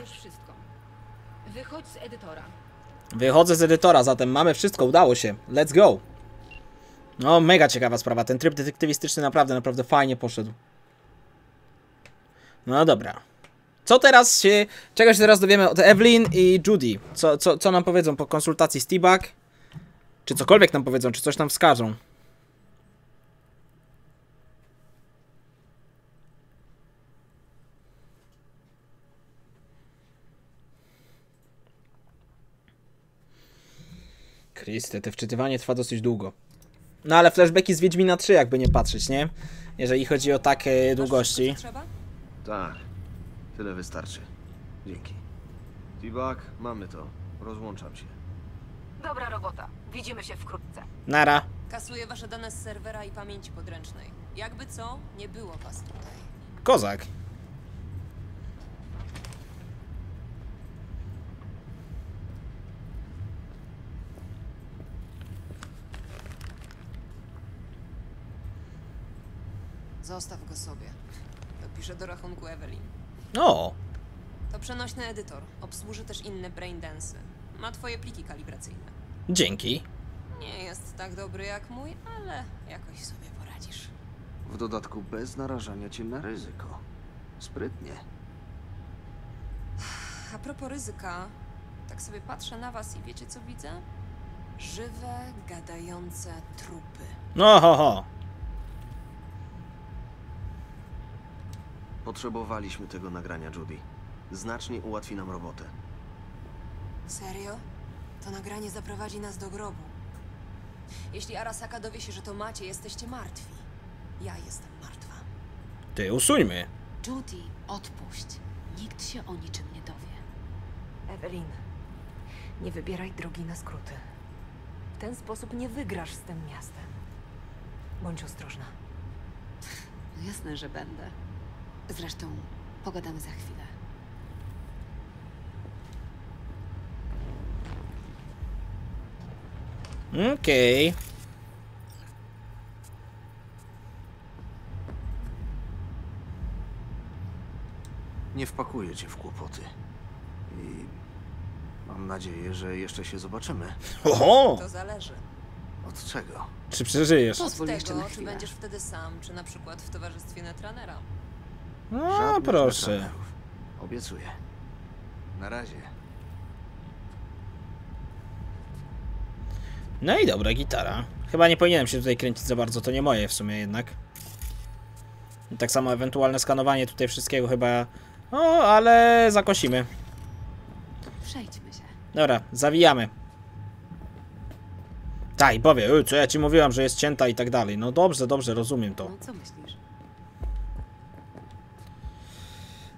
Wychodź z edytora. Wychodzę z edytora, zatem mamy wszystko, udało się. Let's go. No, mega ciekawa sprawa. Ten tryb detektywistyczny naprawdę, naprawdę fajnie poszedł. No dobra. Co teraz się... Czego się teraz dowiemy od Evelyn i Judy? Co, co, co nam powiedzą po konsultacji z T-Bag? Czy cokolwiek nam powiedzą, czy coś nam wskażą? Chryste, te wczytywanie trwa dosyć długo. No ale flashbacki z Wiedźmina 3 jakby nie patrzeć, nie? Jeżeli chodzi o takie długości. Trzeba? Tak. Tyle wystarczy. Dzięki. T-Bag, mamy to. Rozłączam się. Dobra robota. Widzimy się wkrótce. Nara. Kasuję wasze dane z serwera i pamięci podręcznej. Jakby co, nie było was tutaj. Kozak. Zostaw go sobie. Dopiszę do rachunku Evelyn. O, To przenośny edytor. Obsłuży też inne braindensy. Ma twoje pliki kalibracyjne. dzięki. Nie jest tak dobry jak mój, ale jakoś sobie poradzisz. W dodatku bez narażania cię na ryzyko. Sprytnie. A propos ryzyka, tak sobie patrzę na was i wiecie co widzę? Żywe, gadające trupy. No ho ho. Potrzebowaliśmy tego nagrania, Judy. Znacznie ułatwi nam robotę. Serio? To nagranie zaprowadzi nas do grobu. Jeśli Arasaka dowie się, że to macie, jesteście martwi. Ja jestem martwa. Ty, usuńmy. Judy, odpuść. Nikt się o niczym nie dowie. Evelyn, nie wybieraj drogi na skróty. W ten sposób nie wygrasz z tym miastem. Bądź ostrożna. No jasne, że będę. Zresztą pogadamy za chwilę. Okej. Nie wpakuję cię w kłopoty. I mam nadzieję, że jeszcze się zobaczymy. Oho! To zależy. Od czego? Czy przeżyjesz? Od Pozwól jeszcze na czy będziesz wtedy sam, czy na przykład w towarzystwie Netranera. No Żadnych proszę. Obiecuję. Na razie. No i dobra, gitara. Chyba nie powinienem się tutaj kręcić za bardzo, to nie moje w sumie jednak. I tak samo ewentualne skanowanie tutaj wszystkiego chyba... O, ale zakosimy. Przejdźmy się. Dobra, zawijamy. Tak, i powie, "Ej, co ja ci mówiłam, że jest cięta i tak dalej. No dobrze, dobrze, rozumiem to. No co myślisz? Eee,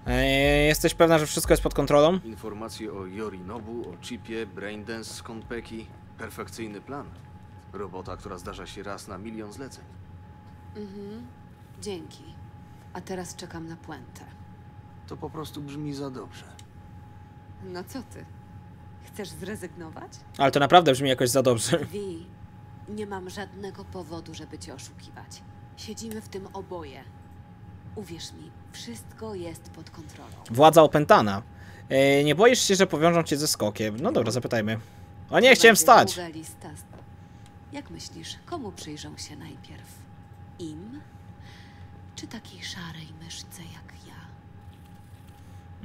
jesteś pewna, że wszystko jest pod kontrolą? Informacje o Yorinobu, o chipie, Braindance z Konpeki. Perfekcyjny plan. Robota, która zdarza się raz na milion zleceń. Mhm. Dzięki. A teraz czekam na puentę. To po prostu brzmi za dobrze. No co ty? Chcesz zrezygnować? Ale to naprawdę brzmi jakoś za dobrze. Wi, nie mam żadnego powodu, żeby cię oszukiwać. Siedzimy w tym oboje. Uwierz mi, wszystko jest pod kontrolą. Władza opętana. Eee, nie boisz się, że powiążą cię ze skokiem? No dobra, zapytajmy. O nie, chciałem wstać! Jak myślisz, komu przyjrzą się najpierw? Im? Czy takiej szarej myszce jak ja?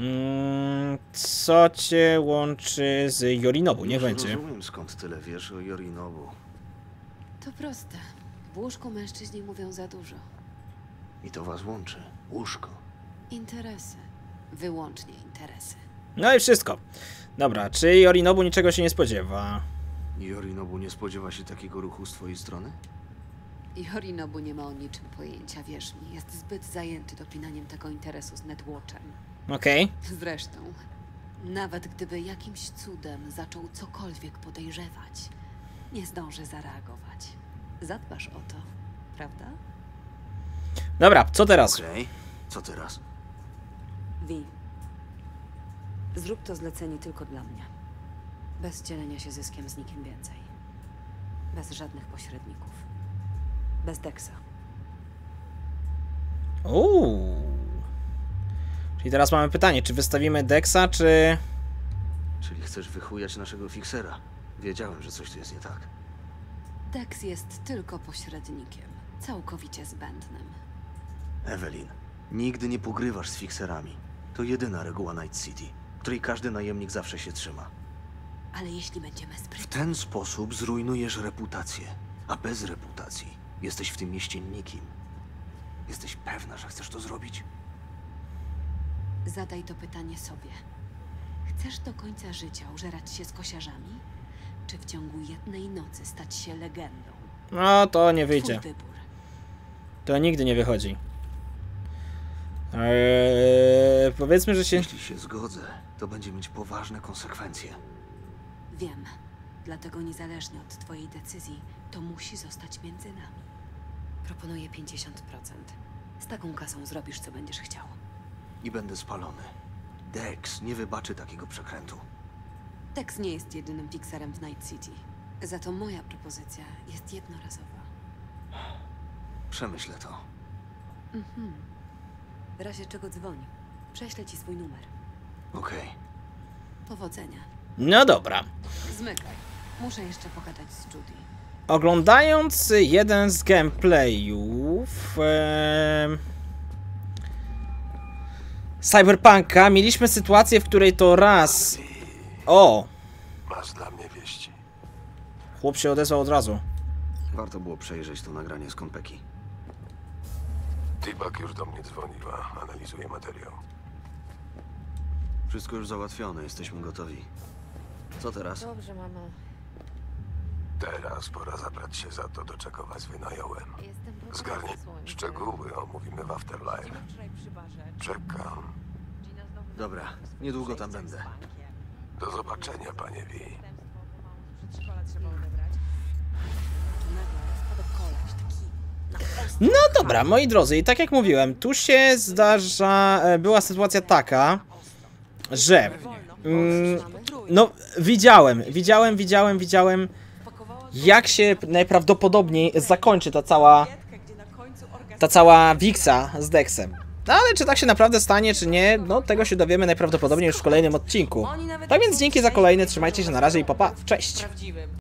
Mm, co cię łączy z Jorinobu? Niech Już będzie. rozumiem, skąd tyle wiesz o Yorinobu. To proste. W łóżku mężczyźni mówią za dużo. I to was łączy. Łóżko. Interesy. Wyłącznie interesy. No i wszystko. Dobra, czy Jorinobu niczego się nie spodziewa? Yorinobu nie spodziewa się takiego ruchu z twojej strony? Jorinobu nie ma o niczym pojęcia, wierz mi. Jest zbyt zajęty dopinaniem tego interesu z Netwatchem. Okej. Zresztą, nawet gdyby jakimś cudem zaczął cokolwiek podejrzewać, nie zdąży zareagować. Zadbasz o to, prawda? Dobra, co teraz? Okej. Co teraz? Wi, zrób to zlecenie tylko dla mnie. Bez dzielenia się zyskiem z nikim więcej. Bez żadnych pośredników. Bez Dexa. Uuu. Czyli teraz mamy pytanie, czy wystawimy Dexa, czy... Czyli chcesz wychujać naszego fiksera? Wiedziałem, że coś tu jest nie tak. Dex jest tylko pośrednikiem, całkowicie zbędnym. Evelyn, nigdy nie pogrywasz z fikserami. To jedyna reguła Night City, której każdy najemnik zawsze się trzyma. Ale jeśli będziemy W sprytni, ten sposób zrujnujesz reputację, a bez reputacji jesteś w tym mieście nikim. Jesteś pewna, że chcesz to zrobić? zadaj to pytanie sobie. Chcesz do końca życia użerać się z kosiarzami? Czy w ciągu jednej nocy stać się legendą? No, to nie wyjdzie. Wybór. To nigdy nie wychodzi. Eee, powiedzmy, że się... Jeśli się zgodzę, to będzie mieć poważne konsekwencje. Wiem. Dlatego niezależnie od twojej decyzji, to musi zostać między nami. Proponuję 50%. Z taką kasą zrobisz, co będziesz chciał. I będę spalony. Dex nie wybaczy takiego przekrętu. Dex nie jest jedynym fikserem w Night City. Za to moja propozycja jest jednorazowa. Przemyślę to. Mhm. W razie czego dzwoń. Prześlę ci swój numer. Okej. Powodzenia. No dobra. Zmykaj. Muszę jeszcze pogadać z Judy. Oglądając jeden z gameplayu, odcinków em, Cyberpunka mieliśmy sytuację, w której to raz... O! Masz dla mnie wieści. Chłop się odezwał od razu. Warto było przejrzeć to nagranie z Konpeki. Tibak już do mnie dzwoniła. Analizuje materiał. Wszystko już załatwione, jesteśmy gotowi. Co teraz? Dobrze, mamo. Teraz pora zabrać się za to, do czego was wynająłem. Jestem po szczegóły omówimy w Afterlife. Czekam. Dobra, niedługo tam będę. Do zobaczenia, panie V. No dobra, moi drodzy, i tak jak mówiłem, tu się zdarza, e, była sytuacja taka, że, mm, no widziałem, widziałem, widziałem, widziałem, jak się najprawdopodobniej zakończy ta cała, ta cała Wixa z Dexem. No ale czy tak się naprawdę stanie, czy nie, no tego się dowiemy najprawdopodobniej już w kolejnym odcinku. Tak więc dzięki za kolejny, trzymajcie się na razie i papa, cześć!